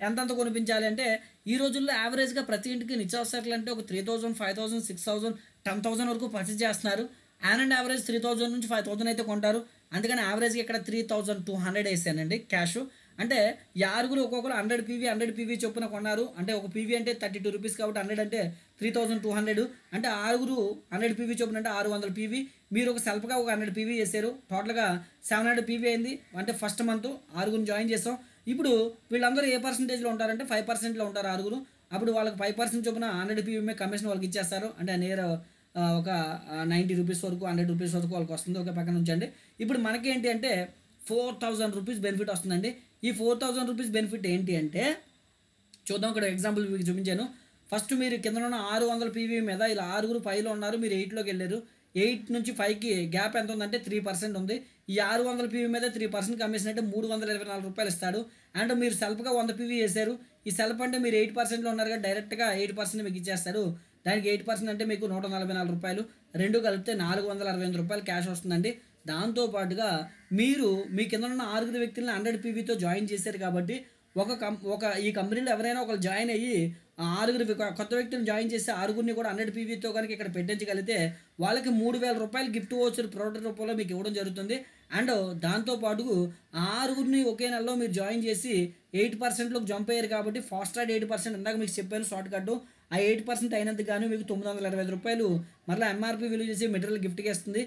ఎంతంత కొనిపించాలి అంటే ఈ రోజుల్లో యావరేజ్గా ప్రతి ఇంటికి నిత్యావసరాలు అంటే ఒక three thousand five thousand six thousand ten thousand వరకు పర్చేస్ చేస్తున్నారు. An and average three thousand నుంచి ఫైవ్ థౌసండ్ అయితే కొంటారు. అందుకని యావరేజ్గా ఇక్కడ త్రీ థౌసండ్ టూ హండ్రెడ్ వేసానండి క్యాష్. అంటే యారుగురు ఆరుగురు ఒక్కొక్కరు హండ్రెడ్ పీవీ హండ్రెడ్ పీవీ చొప్పున కొన్నారు. అంటే ఒక పీవీ అంటే థర్టీ టూ రూపీస్ కాబట్టి హండ్రెడ్ అంటే త్రీ థౌసండ్ టూ హండ్రెడ్ అంటే ఆరుగురు హండ్రెడ్ పీవీ చొప్పున అంటే ఆరు వందల పీవీ. మీరు ఒక సెల్ఫ్గా ఒక హండ్రెడ్ పీవీ చేశారు టోటల్గా సెవెన్ హండ్రెడ్ పీవీ అయింది. అంటే ఫస్ట్ మంత్ ఆరుగురిని జాయిన్ చేసాం. ఇప్పుడు వీళ్ళందరూ ఏ పర్సంటేజ్లో ఉంటారంటే ఫైవ్ పర్సెంట్లో ఉంటారు ఆరుగురు. అప్పుడు వాళ్ళకి ఫైవ్ పర్సెంట్ చొప్పున హండ్రెడ్ పీఎంఏ కమిషన్ వాళ్ళకి ఇచ్చేస్తారు. అంటే నేర్ ఒక నైంటీ రూపీస్ వరకు హండ్రెడ్ రూపీస్ వరకు వాళ్ళకి వస్తుంది ఒక పక్కన ఉంచండి. ఇప్పుడు మనకేంటి అంటే ఫోర్ థౌజండ్ రూపీస్ బెనిఫిట్ వస్తుందండి. ఈ ఫోర్ థౌజండ్ రూపీస్ బెనిఫిట్ ఏంటి అంటే చూద్దాం ఇక్కడ ఎగ్జాంపుల్ మీకు చూపించాను. ఫస్ట్ మీరు కింద ఉన్న ఆరు వందల పీవీ మీద ఇలా ఆరుగురు పైలో ఉన్నారు మీరు ఎయిట్లోకి వెళ్ళారు. ఎయిట్ నుంచి ఫైవ్కి గ్యాప్ ఎంత ఉందంటే త్రీ పర్సెంట్ ఉంది. ఈ ఆరు వందల పీవీ మీద త్రీ పర్సెంట్ కమిషన్ అంటే మూడు వందల ఇరవై నాలుగు రూపాయలు ఇస్తాడు. అండ్ మీరు సెల్ఫ్గా వంద పీవీ వేశారు. ఈ సెల్ఫ్ అంటే మీరు ఎయిట్ పర్సెంట్లో ఉన్నారు కదా డైరెక్ట్గా ఎయిట్ పర్సెంట్ మీకు ఇచ్చేస్తాడు. దానికి ఎయిట్ పర్సెంట్ అంటే మీకు నూట నలభై నాలుగు రూపాయలు. రెండు కలిపితే నాలుగు వందల అరవై ఎనిమిది రూపాయలు క్యాష్ వస్తుందండి. దాంతో పాటుగా మీరు మీ కింద ఉన్న ఆరుగురు వ్యక్తులను హండ్రెడ్ పీవీతో జాయిన్ చేశారు కాబట్టి ఒక కం ఒక ఈ కంపెనీలో ఎవరైనా ఒకరు జాయిన్ అయ్యి ఆరుగురు కొత్త వ్యక్తులను జాయిన్ చేసి ఆరుగురిని కూడా హండ్రెడ్ పీవీతో కనుక ఇక్కడ పెట్టించగలిగితే వాళ్ళకి మూడు వేల రూపాయలు గిఫ్ట్ వచ్చర్ ప్రోడక్ట్ రూపంలో మీకు ఇవ్వడం జరుగుతుంది. అండ్ దాంతోపాటు ఆరుగురిని ఒకే నెలలో మీరు జాయిన్ చేసి ఎయిట్ పర్సెంట్లోకి జంప్ అయ్యారు కాబట్టి ఫాస్ట్ ట్రాక్ ఎయిట్ పర్సెంట్ ఇందాక మీకు చెప్పాను షార్ట్ కట్ ఆ ఎయిట్ పర్సెంట్ అయినందుకు కానీ మీకు తొమ్మిది వందల ఇరవై ఐదు రూపాయలు మళ్ళీ ఎంఆర్పి విలువ చేసి మెటీరియల్ గిఫ్ట్గా ఇస్తుంది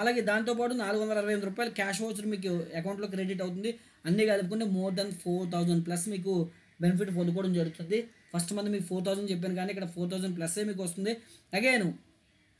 అలాగే దాంతోపాటు నాలుగు వందల అరవై ఎనిమిది రూపాయలు క్యాష్ వౌచర్ మీకు అకౌంట్లో క్రెడిట్ అవుతుంది. అన్నీ కలుపుకుంటే more than four thousand plus మీకు బెనిఫిట్ పొందుకోవడం జరుగుతుంది. ఫస్ట్ మంత్ మీకు ఫోర్ థౌసండ్ చెప్పాను కానీ ఇక్కడ ఫోర్ థౌసండ్ ప్లస్ మీకు వస్తుంది. అగైన్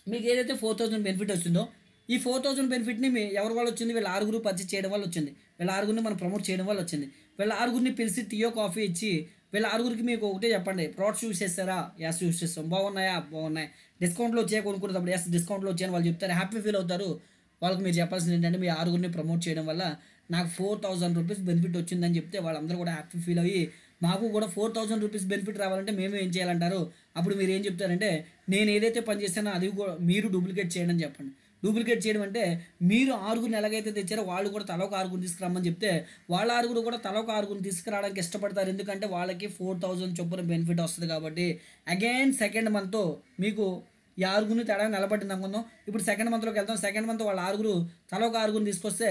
మీకు ఏదైతే ఫోర్ థౌసండ్ బెనిఫిట్ వచ్చిందో ఈ ఫోర్ థౌసండ్ బెనిఫిట్ని మీ ఎవరి వల్ల వచ్చింది? వీళ్ళ ఆరుగురు పర్చేస్ చేయడం వల్ల వచ్చింది. వీళ్ళ ఆరుగురిని మనం ప్రమోట్ చేయడం వల్ల వచ్చింది. వీళ్ళ ఆరుగురిని పిలిచి టీయో కాఫీ ఇచ్చి వీళ్ళ ఆరుగురికి మీకు ఒకటే చెప్పండి. ప్రోడక్ట్స్ యూస్ చేస్తారా? ఎస్ యూస్ చేస్తాం. బాగున్నాయా? బాగున్నాయి. డిస్కౌంట్లో వచ్చాయి కొనుక్కున్నప్పుడు ఎస్ డిస్కౌంట్లో వచ్చాయని వాళ్ళు చెప్తారు. హ్యాపీ ఫీల్ అవుతారు. వాళ్ళకి మీరు చెప్పాల్సింది ఏంటంటే మీ ఆరుగురిని ప్రమోట్ చేయడం వల్ల నాకు ఫోర్ థౌసండ్ రూపీస్ బెనిఫిట్ వచ్చిందని చెప్తే వాళ్ళందరూ కూడా హ్యాపీ ఫీల్ అయ్యి మాకు కూడా ఫోర్ థౌసండ్ రూపీస్ బెనిఫిట్ రావాలంటే మేము ఏం చేయాలంటారు? అప్పుడు మీరు ఏం చెప్తారంటే నేను ఏదైతే పని చేస్తానో అది కూడా మీరు డూప్లికేట్ చేయడం అని చెప్పండి. డూప్లికేట్ చేయడం అంటే మీరు ఆరుగురిని ఎలాగైతే తెచ్చారో వాళ్ళు కూడా తల ఒక తీసుకురమ్మని చెప్తే వాళ్ళ ఆరుగురు కూడా తల ఒక తీసుకురావడానికి ఇష్టపడతారు. ఎందుకంటే వాళ్ళకి ఫోర్ థౌజండ్ చొప్పున బెనిఫిట్ వస్తుంది కాబట్టి. అగైన్ సెకండ్ మంత్తో మీకు ఈ ఆరుగురిని తేడా నిలబడింది అనుకుందాం. ఇప్పుడు సెకండ్ మంత్లోకి వెళ్తాం సెకండ్ మంత్ వాళ్ళ ఆరుగురు తల ఒక ఆరుగురిని తీసుకొస్తే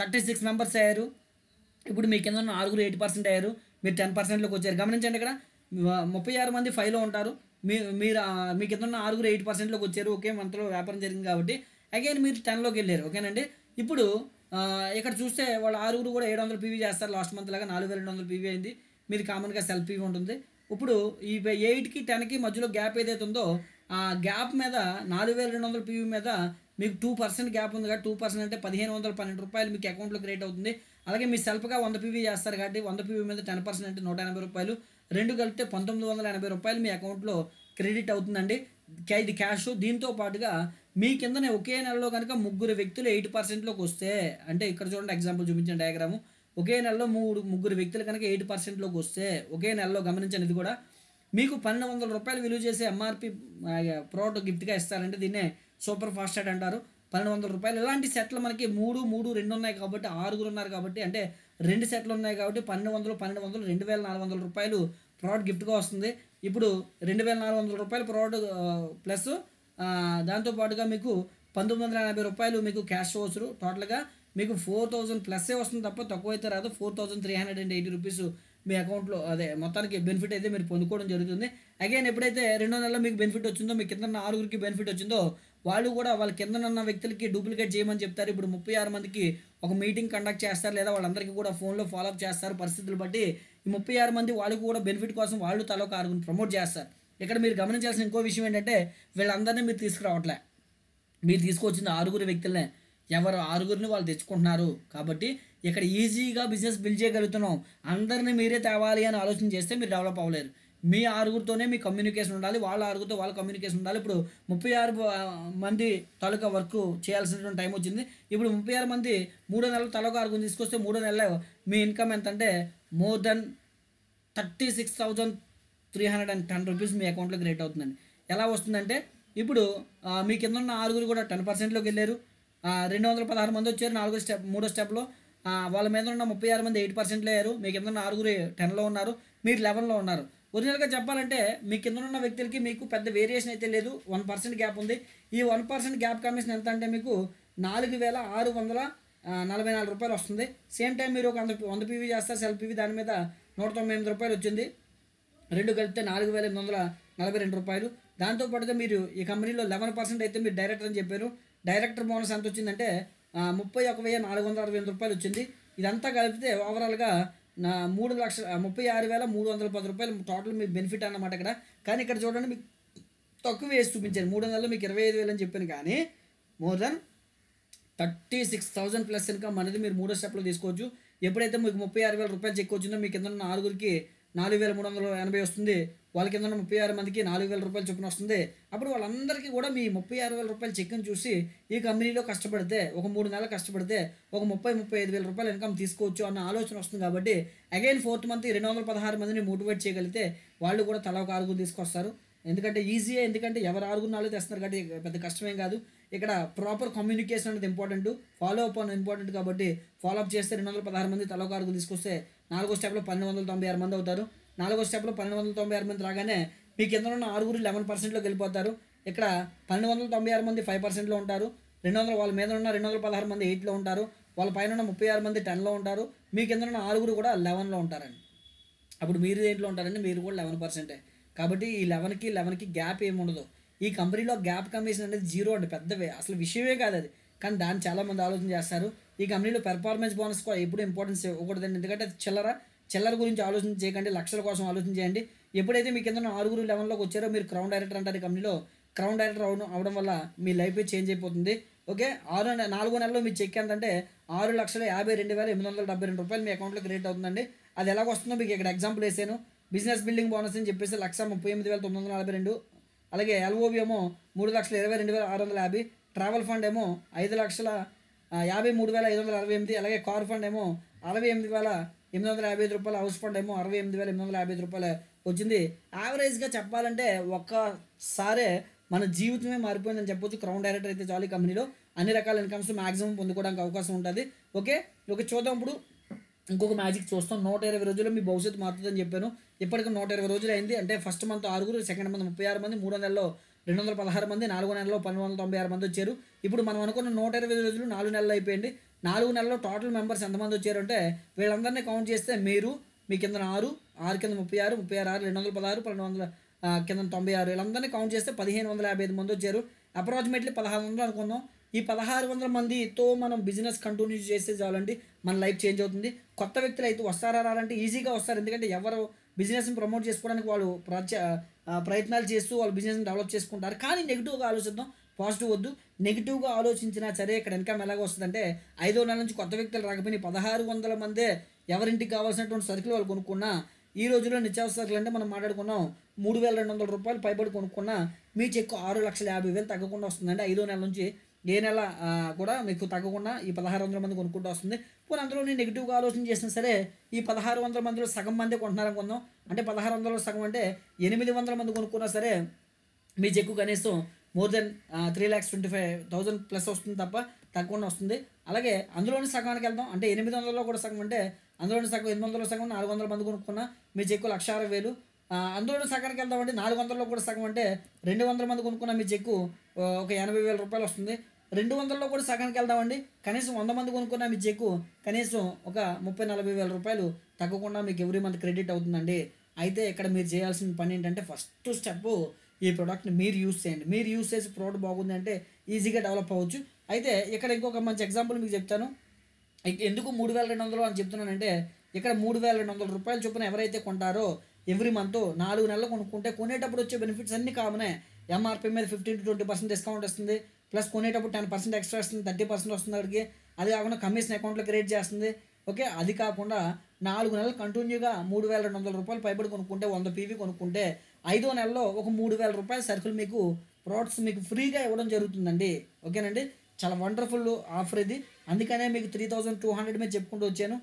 థర్టీ సిక్స్ మెంబర్స్ అయ్యారు. ఇప్పుడు మీ కింద ఉన్న ఆరుగురు ఎయిట్ పర్సెంట్ అయ్యారు. మీరు టెన్ పర్సెంట్లోకి వచ్చారు. గమనించండి ఇక్కడ. ముప్పై ఆరు మంది ఫైవ్లో ఉంటారు. మీ మీరు ఆ, మీ కింద ఉన్న ఆరుగురు ఎయిట్ పర్సెంట్లోకి వచ్చారు. ఒకే మంత్లో వ్యాపారం జరిగింది కాబట్టి అగైన్ మీరు టెన్లోకి వెళ్ళారు. ఓకేనండి ఇప్పుడు ఇక్కడ చూస్తే వాళ్ళు ఆరుగురు కూడా ఏడు వందల పీవీ చేస్తారు. లాస్ట్ మంత్ లాగా నాలుగు వేల రెండు వందల పీవీ అయింది. మీరు కామన్గా సెల్ఫ్ పీవీ ఉంటుంది. ఇప్పుడు ఈ ఎయిట్కి టెన్కి మధ్యలో గ్యాప్ ఏదైతే ఉందో ఆ గ్యాప్ మీద నాలుగు వేల రెండు వందల పీవీ మీద మీకు టూ పర్సెంట్ గ్యాప్ ఉంది. కదా టూ పర్సెంట్ అంటే పదిహేను వందల పన్నెండు రూపాయలు మీకు అకౌంట్లో క్రియేట్ అవుతుంది. అలాగే మీ సెల్ఫ్గా వంద పీవీ చేస్తారు కాబట్టి వంద పీవీ మీద టెన్ పర్సెంట్ అంటే నూట ఎనభై రూపాయలు. రెండు కలిపితే పంతొమ్మిది వందల ఎనభై రూపాయలు మీ అకౌంట్లో క్రెడిట్ అవుతుందండి. ఇది క్యాష్. దీంతో పాటుగా మీ కిందనే ఒకే నెలలో కనుక ముగ్గురు వ్యక్తులు ఎయిట్ పర్సెంట్లోకి వస్తే అంటే ఇక్కడ చూడండి ఎగ్జాంపుల్ చూపించిన డయాగ్రాము. ఒకే నెలలో మూడు ముగ్గురు వ్యక్తులు కనుక ఎయిట్ పర్సెంట్లోకి వస్తే ఒకే నెలలో గమనించండి ఇది కూడా. మీకు పన్నెండు వందల రూపాయలు విలువ చేసే ఎంఆర్పి ప్రోడక్ట్ గిఫ్ట్గా ఇస్తారంటే దీన్నే సూపర్ ఫాస్ట్ అంటారు. పన్నెండు వందల రూపాయలు. ఇలాంటి సెట్లు మనకి మూడు మూడు రెండు ఉన్నాయి కాబట్టి ఆరుగురు ఉన్నారు కాబట్టి అంటే రెండు సెట్లు ఉన్నాయి కాబట్టి పన్నెండు వందలు పన్నెండు వందలు రెండు వేల నాలుగు వందల రూపాయలు ప్రోడక్ట్ గిఫ్ట్గా వస్తుంది. ఇప్పుడు రెండు వేల నాలుగు వందల రూపాయలు ప్రోడక్ట్ ప్లస్ దాంతోపాటుగా మీకు పంతొమ్మిది వందల ఎనభై రూపాయలు మీకు క్యాష్ వచ్చరు టోటల్గా మీకు ఫోర్ థౌజండ్ ప్లస్సే వస్తుంది తప్ప తక్కువ అయితే రాదు. Four thousand three hundred and eighty rupees మీ అకౌంట్లో అదే మొత్తానికి బెనిఫిట్ అయితే మీరు పొందుకోవడం జరుగుతుంది. అగైన్ ఎప్పుడైతే రెండో నెలలో మీకు బెనిఫిట్ వచ్చిందో మీ కింద ఆరుగురికి బెనిఫిట్ వచ్చిందో వాళ్ళు కూడా వాళ్ళ కిందనున్న ఉన్న వ్యక్తులకి డూప్లికేట్ చేయమని చెప్తారు. ఇప్పుడు ముప్పై ఆరు మందికి ఒక మీటింగ్ కండక్ట్ చేస్తారు లేదా వాళ్ళందరికీ కూడా ఫోన్లో ఫాలోఅప్ చేస్తారు పరిస్థితులు బట్టి. ఈ ముప్పై ఆరు మంది వాళ్ళకు కూడా బెనిఫిట్ కోసం వాళ్ళు తల ఒక ఆరుగురిని ప్రమోట్ చేస్తారు. ఇక్కడ మీరు గమనించాల్సిన ఇంకో విషయం ఏంటంటే వీళ్ళందరినీ మీరు తీసుకురావట్లే. మీరు తీసుకొచ్చిన ఆరుగురు వ్యక్తులనే ఎవరు? ఆరుగురిని వాళ్ళు తెచ్చుకుంటున్నారు. కాబట్టి ఇక్కడ ఈజీగా బిజినెస్ బిల్డ్ చేయగలుగుతున్నాం. అందరిని మీరే తేవాలి అని ఆలోచన చేస్తే మీరు డెవలప్ అవ్వలేరు. మీ ఆరుగురితోనే మీ కమ్యూనికేషన్ ఉండాలి. వాళ్ళ ఆరుగురితో వాళ్ళ కమ్యూనికేషన్ ఉండాలి. ఇప్పుడు ముప్పై ఆరు మంది తాలూకా వర్క్ చేయాల్సినటువంటి టైం వచ్చింది. ఇప్పుడు ముప్పై ఆరు మంది మూడో నెలలు తలక ఆరుగురిని తీసుకొస్తే మూడో నెలలో మీ ఇన్కమ్ ఎంత అంటే more than thirty six thousand three hundred and ten rupees మీ అకౌంట్లో క్రియేట్ అవుతుందండి. ఎలా వస్తుందంటే ఇప్పుడు మీ కింద ఉన్న ఆరుగురు కూడా టెన్ పర్సెంట్లోకి వెళ్ళారు. రెండు వందల పదహారు మంది వచ్చారు. నాలుగో స్టెప్ మూడో స్టెప్లో వాళ్ళ మీద ఉన్న ముప్పై ఆరు మంది ఎయిట్ పర్సెంట్లో అయ్యారు. మీ కింద ఉన్న ఆరుగురు టెన్లో ఉన్నారు. మీరు లెవెన్లో ఉన్నారు. ఒరిజినల్గా చెప్పాలంటే మీ కింద ఉన్న వ్యక్తులకి మీకు పెద్ద వేరియేషన్ అయితే లేదు. వన్ పర్సెంట్ గ్యాప్ ఉంది. ఈ వన్ పర్సెంట్ గ్యాప్ కమిషన్ ఎంత అంటే మీకు నాలుగు వేల ఆరు వందల నలభై నాలుగు రూపాయలు వస్తుంది. సేమ్ టైం మీరు ఒక వంద వంద పీవీ చేస్తారు. సెల్ పీవీ దాని మీద నూట తొంభై ఎనిమిది రూపాయలు వచ్చింది. రెండు కలిపితే నాలుగు వేల ఎనిమిది వందల నలభై రెండు రూపాయలు. దాంతోపాటుగా మీరు ఈ కంపెనీలో లెవెన్ పర్సెంట్ అయితే మీరు డైరెక్టర్ అని చెప్పారు. డైరెక్టర్ బోనస్ ఎంత వచ్చిందంటే ముప్పై ఒక వెయ్యి నాలుగు వందల అరవై ఎనిమిది రూపాయలు వచ్చింది. ఇదంతా కలిపితే ఓవరాల్గా నా మూడు లక్షల ముప్పై ఆరు వేల మూడు వందల పది రూపాయలు టోటల్ మీ బెనిఫిట్ అన్నమాట ఇక్కడ. కానీ ఇక్కడ చూడండి మీకు తక్కువ వేసి చూపించాను. మూడు వందలు మీకు ఇరవై ఐదు వేలు అని చెప్పాను కానీ more than thirty six thousand plus income అనేది మీరు మూడో స్టెప్లో తీసుకోవచ్చు. ఎప్పుడైతే మీకు ముప్పై ఆరు వేల రూపాయలు చెక్ వచ్చిందో మీ కింద నాలుగురికి నాలుగు వేల మూడు వందల ఎనభై వస్తుంది. వాళ్ళ కింద ముప్పై ఆరు మందికి నాలుగు వేల రూపాయలు చొప్పున వస్తుంది. అప్పుడు వాళ్ళందరికీ కూడా మీ ముప్పై ఆరు వేల రూపాయలు చెక్ని చూసి ఈ కంపెనీలో కష్టపడితే ఒక మూడు నెలలు కష్టపడితే ఒక ముప్పై ముప్పై ఐదు వేల రూపాయలు ఇన్కమ్ తీసుకోవచ్చు అన్న ఆలోచన వస్తుంది కాబట్టి అగైన్ ఫోర్త్ మంత్ రెండు వందల పదహారు మందిని మోటివేట్ చేయగలిగితే వాళ్ళు కూడా తల ఒక ఆరుగురు తీసుకొస్తారు. ఎందుకంటే ఈజీయే ఎందుకంటే ఎవరు ఆరుగురు నాలుగు తెస్తున్నారు కాబట్టి పెద్ద కష్టమేం కాదు. ఇక్కడ ప్రాపర్ కమ్యూనికేషన్ అనేది ఇంపార్టెంట్ ఫాలో అప్ అని ఇంపార్టెంట్ కాబట్టి ఫాలో అప్ చేస్తే రెండు వందల పదహారు మంది తల ఒక ఆరుగురు తీసుకొస్తే నాలుగో స్టెప్లో పన్నెండు వందల తొంభై ఆరు మంది అవుతారు. నాలుగో స్టెప్లో పన్నెండు వందల తొంభై ఆరు మంది రాగానే మీ కింద ఉన్న ఆరుగురు లెవెన్ పర్సెంట్లోకి వెళ్ళిపోతారు. ఇక్కడ పన్నెండు వందల తొంభై ఆరు మంది ఫైవ్ పర్సెంట్లో ఉంటారు. రెండు వందల వాళ్ళ మీద ఉన్న రెండు వందల పదహారు మంది ఎయిట్లో ఉంటారు. వాళ్ళ పైన ఉన్న ముప్పై ఆరు మంది టెన్లో ఉంటారు. మీ కింద ఉన్న ఆరుగురు కూడా లెవెన్లో ఉంటారండి. అప్పుడు మీరు దేంట్లో ఉంటారండి? మీరు కూడా లెవెన్ పర్సెంటే. కాబట్టి ఈ లెవెన్కి లెవెన్కి గ్యాప్ ఏమి ఉండదు. ఈ కంపెనీలో గ్యాప్ కమిషన్ అనేది జీరో అండి. పెద్దవే. అసలు విషయమే కాదు అది. కానీ దాన్ని చాలామంది ఆలోచన చేస్తారు. ఈ కంపెనీలో పెర్ఫార్మెన్స్ బోనస్ కూడా ఎప్పుడు ఇంపార్టెన్స్ ఇవ్వకూడదండి. ఎందుకంటే అది చిల్లర. చిల్లర గురించి ఆలోచన చేయకండి లక్షల కోసం ఆలోచన చేయండి. ఎప్పుడైతే మీ కింద ఆరుగురు లెవెన్లోకి వచ్చారో మీరు క్రౌన్ డైరెక్టర్ అంటారు కంపెనీలో క్రౌన్ డైరెక్టర్ అవడం అవడం వల్ల మీ లైఫ్ చేంజ్ అయిపోతుంది. ఓకే ఆరు నాలుగో నెలలో మీ చెక్ ఎంత అంటే ఆరు లక్షల యాభై రెండు వేల ఎనిమిది వందల డెబ్బై రెండు రూపాయలు మీ అకౌంట్లో క్రియేట్ అవుతుందండి. అది ఎలాగ వస్తుందో మీకు ఇక్కడ ఎగ్జాంపుల్ వేసాను. బిజినెస్ బిల్డింగ్ బోనస్ అని చెప్పేసి లక్ష ముప్పై ఎనిమిది వేల తొమ్మిది వందల నలభై రెండు అలాగే ఎల్ఓబి ఏమో మూడు లక్షల ఇరవై రెండు వేల ఆరు వందల యాభై ట్రావెల్ ఫండ్ ఏమో ఐదు లక్షల యాభై మూడు వేల ఐదు వందల అరవై ఎనిమిది అలాగే కార్ ఫండ్ ఏమో అరవై ఎనిమిది వేల ఎనిమిది వందల యాభై ఐదు రూపాయలు హౌస్ ఫండ్ ఏమో అరవై ఎనిమిది వేల ఎనిమిది వందల యాభై ఐదు రూపాయలు వచ్చింది. యావరేజ్గా చెప్పాలంటే ఒక్కసారే మన జీవితమే మారిపోయిందని చెప్పొచ్చు. క్రౌన్ డైరెక్టర్ అయితే చాలు ఈ కంపెనీలో అన్ని రకాల ఇన్కమ్స్ మాక్సిమం పొందుకోవడానికి అవకాశం ఉంటుంది. ఓకే ఓకే చూద్దాం ఇప్పుడు. ఇంకొక మ్యాజిక్ చూస్తాం. నూట ఇరవై రోజుల్లో మీ భవిష్యత్తు మారుతుందని చెప్పాను. ఇప్పటికీ నూట ఇరవై రోజులు అయింది. అంటే ఫస్ట్ మంత్ ఆరుగురు సెకండ్ మంత్ ముప్పై ఆరు మంది మూడో నెలలో రెండు వందల పదహారు మంది నాలుగో నెలలో పన్నెండు వందల తొంభై ఆరు మంది వచ్చారు. ఇప్పుడు మనం అనుకున్న నూట ఇరవై రోజులు నాలుగు నెలలు అయిపోయింది. నాలుగు నెలల్లో టోటల్ మెంబర్స్ ఎంతమంది వచ్చారు అంటే వీళ్ళందరినీ కౌంట్ చేస్తే మీరు మీ కింద ఆరు ఆరు కింద ముప్పై ఆరు ముప్పై ఆరు ఆరు రెండు వందల పదహారు పన్నెండు వందల కింద తొంభై ఆరు. వీళ్ళందరినీ కౌంట్ చేస్తే పదిహేను వందల యాభై ఐదు మంది వచ్చారు. అప్రాక్సిమేట్లీ పదహారు వందలు అనుకుందాం. ఈ పదహారు వందల మందితో మనం బిజినెస్ కంటిన్యూ చేస్తే చాలండి. మన లైఫ్ చేంజ్ అవుతుంది. కొత్త వ్యక్తులు అయితే వస్తారా రారంటే ఈజీగా వస్తారు. ఎందుకంటే ఎవరు బిజినెస్ని ప్రమోట్ చేసుకోవడానికి వాళ్ళు ప్రచ ప్రయత్నాలు చేస్తూ వాళ్ళు బిజినెస్ని డెవలప్ చేసుకుంటారు. కానీ నెగిటివ్గా ఆలోచిద్దాం. పాజిటివ్ వద్దు నెగిటివ్గా ఆలోచించినా సరే ఇక్కడ ఇన్కమ్ ఎలాగ వస్తుందంటే ఐదో నెలల నుంచి కొత్త వ్యక్తులు రాకపోయినా పదహారు వందల మందే ఎవరింటికి కావాల్సినటువంటి సరుకులు వాళ్ళు కొనుక్కున్నా ఈ రోజుల్లో నిత్యావసర సరుకులు అంటే మనం మాట్లాడుకున్నాం మూడు వేల రెండు వందల రూపాయలు పైబడి కొనుక్కున్నా మీ చెక్కు ఆరు లక్షల యాభై వేలు తగ్గకుండా వస్తుందండి. ఐదో నెల నుంచి ఏ నెల కూడా మీకు తగ్గకుండా ఈ పదహారు వందల మంది కొనుక్కుంటూ వస్తుంది. పోనీ అందులో నేను నెగిటివ్గా ఆలోచన చేసినా సరే ఈ పదహారు వందల మందిలో సగం మందే కొంటున్నారు అనుకుందాం అంటే పదహారు వందల సగం అంటే ఎనిమిది వందల మంది కొనుక్కున్నా సరే మీ చెక్కు కనీసం more than three lakhs twenty five thousand plus వస్తుంది తప్ప తక్కువ వస్తుంది. అలాగే అందులోని సగానికి వెళ్దాం. అంటే ఎనిమిది వందలలో కూడా సగం అంటే అందులోని సగం ఎనిమిది వందల సగం నాలుగు వందల మంది కొనుక్కున్న మీ చెక్కు లక్ష అరవై వేలు. అందులోని సగానికి వెళ్దాం అంటే నాలుగు వందలలో కూడా సగం అంటే రెండు వందల మంది కొనుక్కున్న మీ చెక్కు ఒక ఎనభై వేల రూపాయలు వస్తుంది. రెండు వందలలో కూడా సగానికి వెళ్దామండి కనీసం వంద మంది కొనుక్కున్న మీ చెక్కు కనీసం ఒక ముప్పై నలభై వేల రూపాయలు తగ్గకుండా మీకు ఎవ్రీ మంత్ క్రెడిట్ అవుతుందండి. అయితే ఇక్కడ మీరు చేయాల్సిన పని ఏంటంటే ఫస్ట్ స్టెప్ ఈ ప్రోడక్ట్ని మీరు యూస్ చేయండి. మీరు యూస్ చేసి ప్రోడక్ట్ బాగుంది అంటే ఈజీగా డెవలప్ అవ్వచ్చు. అయితే ఇక్కడ ఇంకొక మంచి ఎగ్జాంపుల్ మీకు చెప్తాను. ఎందుకు మూడు వేల రెండు వందలు అని చెప్తున్నానంటే ఇక్కడ మూడు వేల రెండు వందల రూపాయల చొప్పున ఎవరైతే కొంటారో ఎవ్రీ మంత్ నాలుగు నెలలు కొనుక్కుంటే కొనేటప్పుడు వచ్చే బెనిఫిట్స్ అన్నీ కామనే. ఎంఆర్పీ మీద fifteen to twenty percent discount వస్తుంది. ప్లస్ కొనేటప్పుడు టెన్ పర్సెంట్ ఎక్స్ట్రా వస్తుంది థర్టీ పర్సెంట్ వస్తుంది అక్కడికి అది కాకుండా కమిషన్ అకౌంట్లో క్రియేట్ చేస్తుంది. ఓకే? అది కాకుండా నాలుగు నెలలు కంటిన్యూగా మూడు వేల రెండు వందల రూపాయలు పైబడి కొనుక్కుంటే వంద పీవీ కొనుక్కుంటే ఐదో నెలలో ఒక మూడు వేల రూపాయల సరుకులు మీకు ప్రోడక్ట్స్ మీకు ఫ్రీగా ఇవ్వడం జరుగుతుందండి. ఓకేనండి? చాలా వండర్ఫుల్ ఆఫర్ ఇది. అందుకనే మీకు త్రీ థౌజండ్ టూ హండ్రెడ్ మీద చెప్పుకుంటూ వచ్చాను.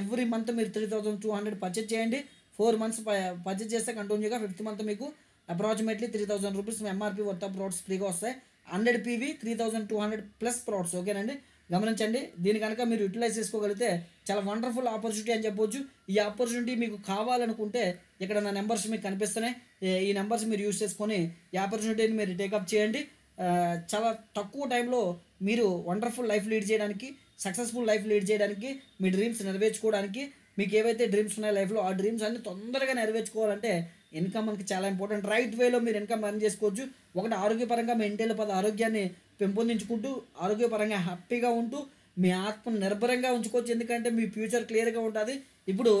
ఎవ్రీ మంత్ మీరు three thousand two hundred purchase చేయండి. ఫోర్ మంత్స్ పర్చేజ్ చేస్తే కంటిన్యూగా ఫిఫ్త్ మంత్ మీకు approximately three thousand rupees MRP worth products ఫ్రీగా వస్తాయి. Hundred PV three thousand two hundred plus products ఓకేనండి? గమనించండి. దీని కనుక మీరు యూటిలైజ్ చేసుకోగలిగితే చాలా వండర్ఫుల్ ఆపర్చునిటీ అని చెప్పొచ్చు. ఈ ఆపర్చునిటీ మీకు కావాలనుకుంటే ఇక్కడ నా నెంబర్స్ మీకు కనిపిస్తున్నాయి. ఈ- నెంబర్స్ మీరు యూస్ చేసుకొని ఈ ఆపర్చునిటీని మీరు టేకప్ చేయండి. చాలా తక్కువ టైంలో మీరు వండర్ఫుల్ లైఫ్ లీడ్ చేయడానికి సక్సెస్ఫుల్ లైఫ్ లీడ్ చేయడానికి మీ డ్రీమ్స్ నెరవేర్చుకోవడానికి మీకు ఏవైతే డ్రీమ్స్ ఉన్నాయో లైఫ్లో ఆ డ్రీమ్స్ అన్ని తొందరగా నెరవేర్చుకోవాలంటే ఇన్కమ్ మనకి చాలా ఇంపార్టెంట్ రైట్ వేలో మీరు ఇన్కమ్ ఎర్న్ చేసుకోవచ్చు. ఒకటి ఆరోగ్యపరంగా మీ ఇంటి పద ఆరోగ్యాన్ని పెంపొందించుకుంటూ ఆరోగ్యపరంగా హ్యాపీగా ఉంటూ మీ ఆత్మను నిర్భరంగా ఉంచుకోవచ్చు. ఎందుకంటే మీ ఫ్యూచర్ క్లియర్గా ఉంటుంది ఇప్పుడు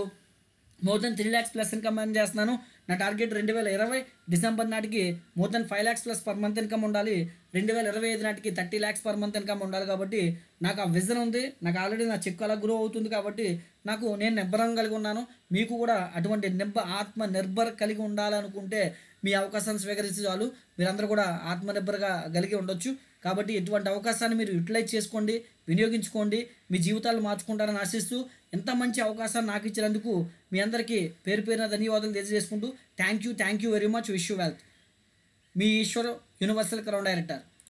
more than three lakhs plus income అని చేస్తున్నాను. నా టార్గెట్ రెండు వేల ఇరవై డిసెంబర్ నాటికి more than five lakhs plus per month income ఉండాలి. రెండు వేల ఇరవై ఐదు నాటికి thirty lakhs per month income ఉండాలి కాబట్టి నాకు ఆ విజన్ ఉంది. నాకు ఆల్రెడీ నా చెక్ అలా గ్రో అవుతుంది కాబట్టి నాకు నేను నిబ్బరం కలిగి ఉన్నాను. మీకు కూడా అటువంటి నిబ్బ ఆత్మ నిర్భర కలిగి ఉండాలనుకుంటే మీ అవకాశాన్ని స్వీకరించి చాలు. మీరందరూ కూడా ఆత్మనిర్భర్గా కలిగి ఉండొచ్చు. కాబట్టి ఇటువంటి అవకాశాన్ని మీరు యూటిలైజ్ చేసుకోండి వినియోగించుకోండి. మీ జీవితాలు మార్చుకుంటారని ఆశిస్తూ ఇంత మంచి అవకాశాన్ని నాకు ఇచ్చినందుకు మీ అందరికీ పేరు పేరున ధన్యవాదాలు తెలియజేసుకుంటూ thank you thank you very much wish you wealth. Me Eshwar universal crown director.